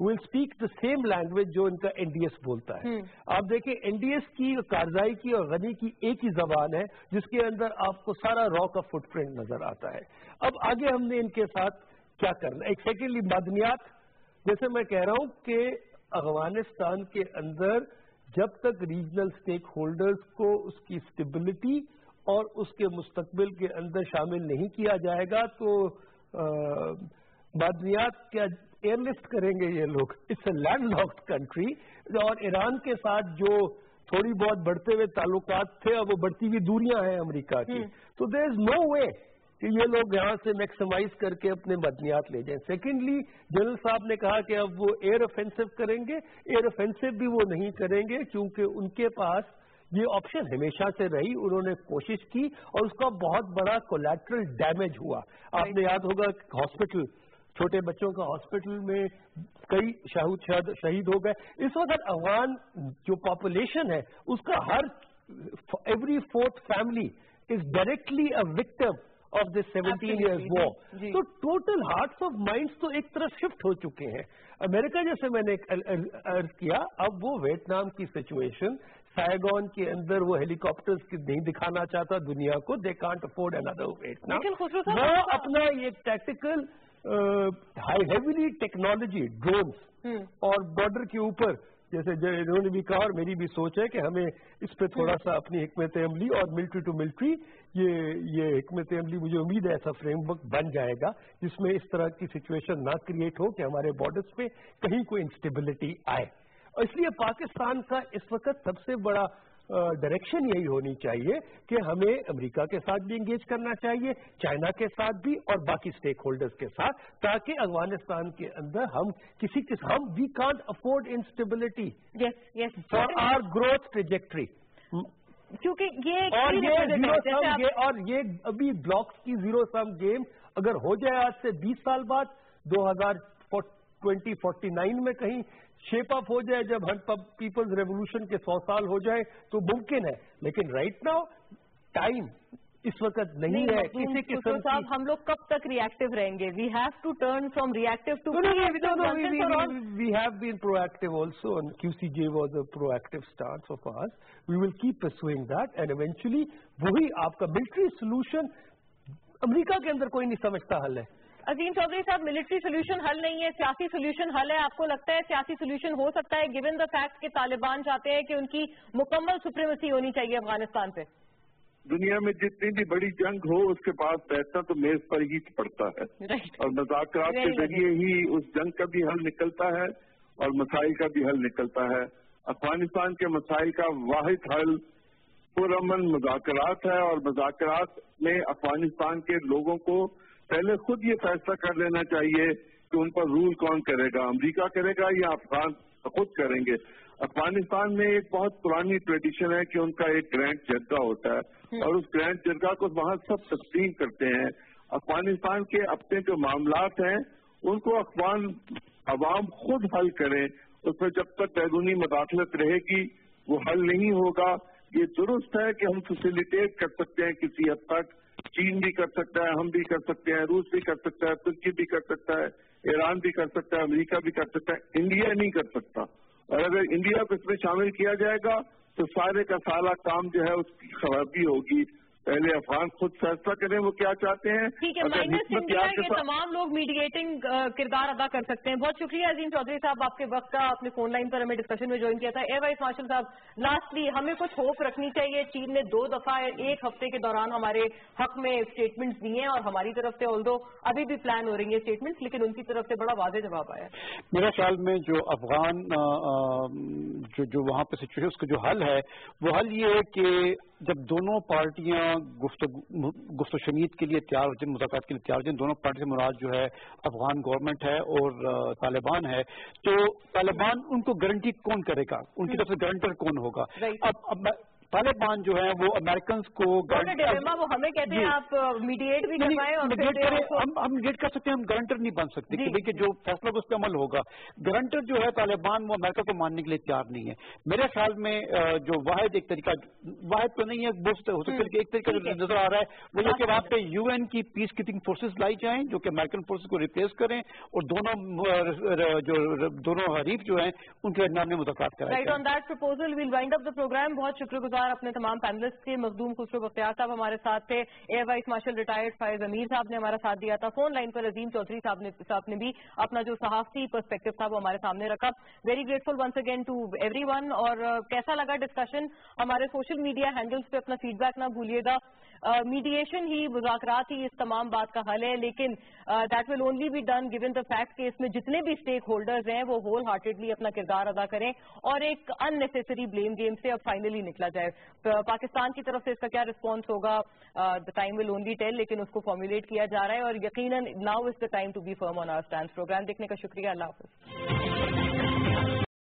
will speak the same language جو ان کا این ڈی ایس بولتا ہے. آپ دیکھیں این ڈی ایس کی کارزائی کی اور غنی کی ایک ہی زبان ہے جس کے اندر آپ کو سارا را کا فٹ پرنٹ نظر آتا ہے. اب آگے ہم نے ان کے ساتھ کیا کرنا ایک سیکنڈلی معدنیات جیسے میں کہہ رہا ہوں کہ افغانستان کے اندر جب تک ریجنل اسٹیک ہولڈرز کو اس کی اسٹیبلٹی اور اس کے مستقبل کے اندر شامل نہیں کیا جائے گا تو معدنیات کیا ایئر لفٹ کریں گے یہ لوگ؟ It's a landlocked country اور ایران کے ساتھ جو تھوڑی بہت بڑھتے ہوئے تعلقات تھے اور وہ بڑھتی ہوئی دوریاں ہیں امریکہ کی۔ تو دیر از نو وے کہ یہ لوگ یہاں سے میکسیمائز کر کے اپنے مدنیات لے جائیں۔ سیکنڈلی جنرل صاحب نے کہا کہ اب وہ ایئر افینسو کریں گے۔ ایئر افینسو بھی وہ نہیں کریں گے کیونکہ ان کے پاس یہ آپشن ہمیشہ سے رہی انہوں نے کوشش کی اور اس کا بہت بڑا کولیٹرل ڈیمیج ہوا۔ آپ نے یاد ہوگا ہاسپٹل چھوٹے بچوں کا ہاسپٹل میں کئی شہید ہو گئے۔ اس وقت افغان جو پاپولیشن ہے اس کا ہر every fourth family is directly a victim of this seventeen years war تو ٹوٹل ہارٹس آف مائنڈس تو ایک طرف شفٹ ہو چکے ہیں۔ امریکہ جیسے میں نے کیا اب وہ ویتنام کی سچویشن سائگون کے اندر وہ ہیلی کاپٹر نہیں دکھانا چاہتا دنیا کو دے کانٹ افورڈ ویتنام وہ اپنا یہ ٹیکٹیکل ہیویلی ٹیکنالوجی ڈرونس اور بارڈر کے اوپر جیسے انہوں نے بھی کہا اور میری بھی سوچ ہے کہ ہمیں اس پہ تھوڑا سا اپنی حکمت عملی اور ملٹری ٹو ملٹری یہ یہ حکمت عملی مجھے امید ہے ایسا فریم ورک بن جائے گا جس میں اس طرح کی سچویشن نہ کریٹ ہو کہ ہمارے بارڈرز پہ کہیں کوئی انسٹیبلٹی آئے۔ اور اس لیے پاکستان کا اس وقت سب سے بڑا ڈائریکشن یہی ہونی چاہیے کہ ہمیں امریکہ کے ساتھ بھی انگیج کرنا چاہیے چائنا کے ساتھ بھی اور باقی اسٹیک ہولڈرز کے ساتھ تاکہ افغانستان کے اندر ہم کسی ہم we can't afford instability for our growth trajectory کیونکہ یہ اور یہ ابھی بلاکس کی زیرو سم گیم اگر ہو جائے آج سے بیس سال بعد دو ہزار ٹوینٹی فورٹی نائن میں کہیں شیپ اپ ہو جائے جب ہر پیپلز ریولیوشن کے سو سال ہو جائے تو ممکن ہے لیکن رائٹ ناؤ ٹائم اس وقت نہیں ہے کسی قسم صاحب ہم لوگ کب تک ریئیکٹو رہیں گے we have to turn from reactive to we have been proactive also Q C J was a proactive start of us we will keep pursuing that and eventually وہی آپ کا ملٹری سولوشن امریکہ کے اندر کوئی نہیں سمجھتا حل ہے عظیم چودھری صاحب ملٹری سولوشن حل نہیں ہے سیاسی سولوشن حل ہے آپ کو لگتا ہے سیاسی سولوشن ہو سکتا ہے گیون دا فیکٹ کہ طالبان چاہتے ہیں کہ ان کی مکمل سپریمسی ہونی چاہیے افغانستان پہ؟ دنیا میں جتنی بھی بڑی جنگ ہو اس کے پاس بیٹھنا تو میز پر ہی پڑتا ہے۔ اور مذاکرات کے ذریعے ہی اس جنگ کا بھی حل نکلتا ہے اور مسائل کا بھی حل نکلتا ہے۔ افغانستان کے مسائل کا واحد حل پرامن مذاکرات ہے اور مذاکرات میں افغانستان کے لوگوں کو پہلے خود یہ فیصلہ کر لینا چاہیے کہ ان پر رول کون کرے گا امریکہ کرے گا یا افغان خود کریں گے۔ افغانستان میں ایک بہت پرانی ٹریڈیشن ہے کہ ان کا ایک گرینڈ جرگا ہوتا ہے اور اس گرینڈ جرگا کو وہاں سب تقسیم کرتے ہیں۔ افغانستان کے اپنے جو معاملات ہیں ان کو افغان عوام خود حل کریں۔ اس میں جب تک بیرونی مداخلت رہے گی وہ حل نہیں ہوگا۔ یہ درست ہے کہ ہم فیسیلیٹیٹ کر سکتے ہیں کسی حد تک چین بھی کر سکتا ہے، ہم بھی کر سکتے ہیں، روس بھی کر سکتا ہے، ترکی بھی کر سکتا ہے، ایران بھی کر سکتا ہے، امریکہ بھی کر سکتا ہے، انڈیا نہیں کر سکتا۔ اور اگر انڈیا کو اس میں شامل کیا جائے گا تو سارے کا سارا کام جو ہے اس کی خرابی ہوگی۔ پہلے افغان خود فیصلہ کریں وہ کیا چاہتے ہیں؟ ٹھیک ہے تمام لوگ میڈیٹنگ کردار ادا کر سکتے ہیں۔ بہت شکریہ عظیم چودھری صاحب آپ کے وقت کا اپنے فون لائن پر ہمیں ڈسکشن میں جوائن کیا تھا۔ اے وائس مارشل صاحب لاسٹلی ہمیں کچھ ہوپ رکھنی چاہیے۔ چین نے دو دفعہ ایک ہفتے کے دوران ہمارے حق میں اسٹیٹمنٹس دیے ہیں اور ہماری طرف سے دو ابھی بھی پلان ہو رہی ہے اسٹیٹمنٹس لیکن ان کی طرف سے بڑا واضح جواب آیا۔ میرے خیال میں جو افغان جو وہاں پہ سچویشن اس کا جو حل ہے وہ حل یہ ہے کہ جب دونوں پارٹیاں گفت و شمید کے لیے تیار ہوتے ہیں مذاکرات کے لیے تیار ہوتے ہیں دونوں پارٹی سے مراد جو ہے افغان گورنمنٹ ہے اور طالبان ہے تو طالبان ان کو گارنٹی کون کرے گا؟ ان کی طرف سے گارنٹر کون ہوگا؟ اب طالبان جو ہیں وہ امریکنس کو وہ ہمیں کہتے ہیں آپ میڈیٹ بھی ہم میڈیٹ کر سکتے ہیں ہم گارنٹر نہیں بن سکتے جی۔ کہ جو فیصلہ اس پہ عمل ہوگا۔ گارنٹر جو ہے طالبان وہ امریکہ کو ماننے کے لیے تیار نہیں ہے۔ میرے خیال میں جو واحد ایک طریقہ واحد تو نہیں ہے ہو سکتا ہے ایک طریقہ جو نظر آ رہا ہے۔ وہ یہ کہ وہاں پہ یو این کی پیس کیپنگ فورسز لائی جائیں جو کہ امریکن فورسز کو ریپلیس کریں اور دونوں جو دونوں حریف جو ہیں ان کے میں مذاکرات کرائیں بہت گزار بار اپنے تمام پینلسٹ کے مخدوم خسرو بختیار صاحب ہمارے ساتھ تھے۔ ایئر وائس مارشل ریٹائرڈ فائز امیر صاحب نے ہمارا ساتھ دیا تھا۔ فون لائن پر عظیم چودھری صاحب نے بھی اپنا جو صحافتی پرسپیکٹو تھا وہ ہمارے سامنے رکھا۔ Very grateful once again to everyone اور کیسا لگا ڈسکشن ہمارے سوشل میڈیا ہینڈلز پہ اپنا فیڈ بیک نہ بھولیے گا۔ میڈیشن ہی، مذاکرات ہی اس تمام بات کا حل ہے، لیکن that will only be done given the fact کہ اس میں جتنے بھی اسٹیک ہولڈرز ہیں وہ ہول ہارٹیڈلی اپنا کردار ادا کریں اور ایک ان نیسری بلیم گیم سے اب فائنلی نکلا جائے۔ پاکستان کی طرف سے اس کا کیا رسپانس ہوگا؟ The time will only tell لیکن اس کو فارمولیٹ کیا جا رہا ہے اور یقیناً now is the time to be firm on our stand program دیکھنے کا شکریہ، اللہ حافظ۔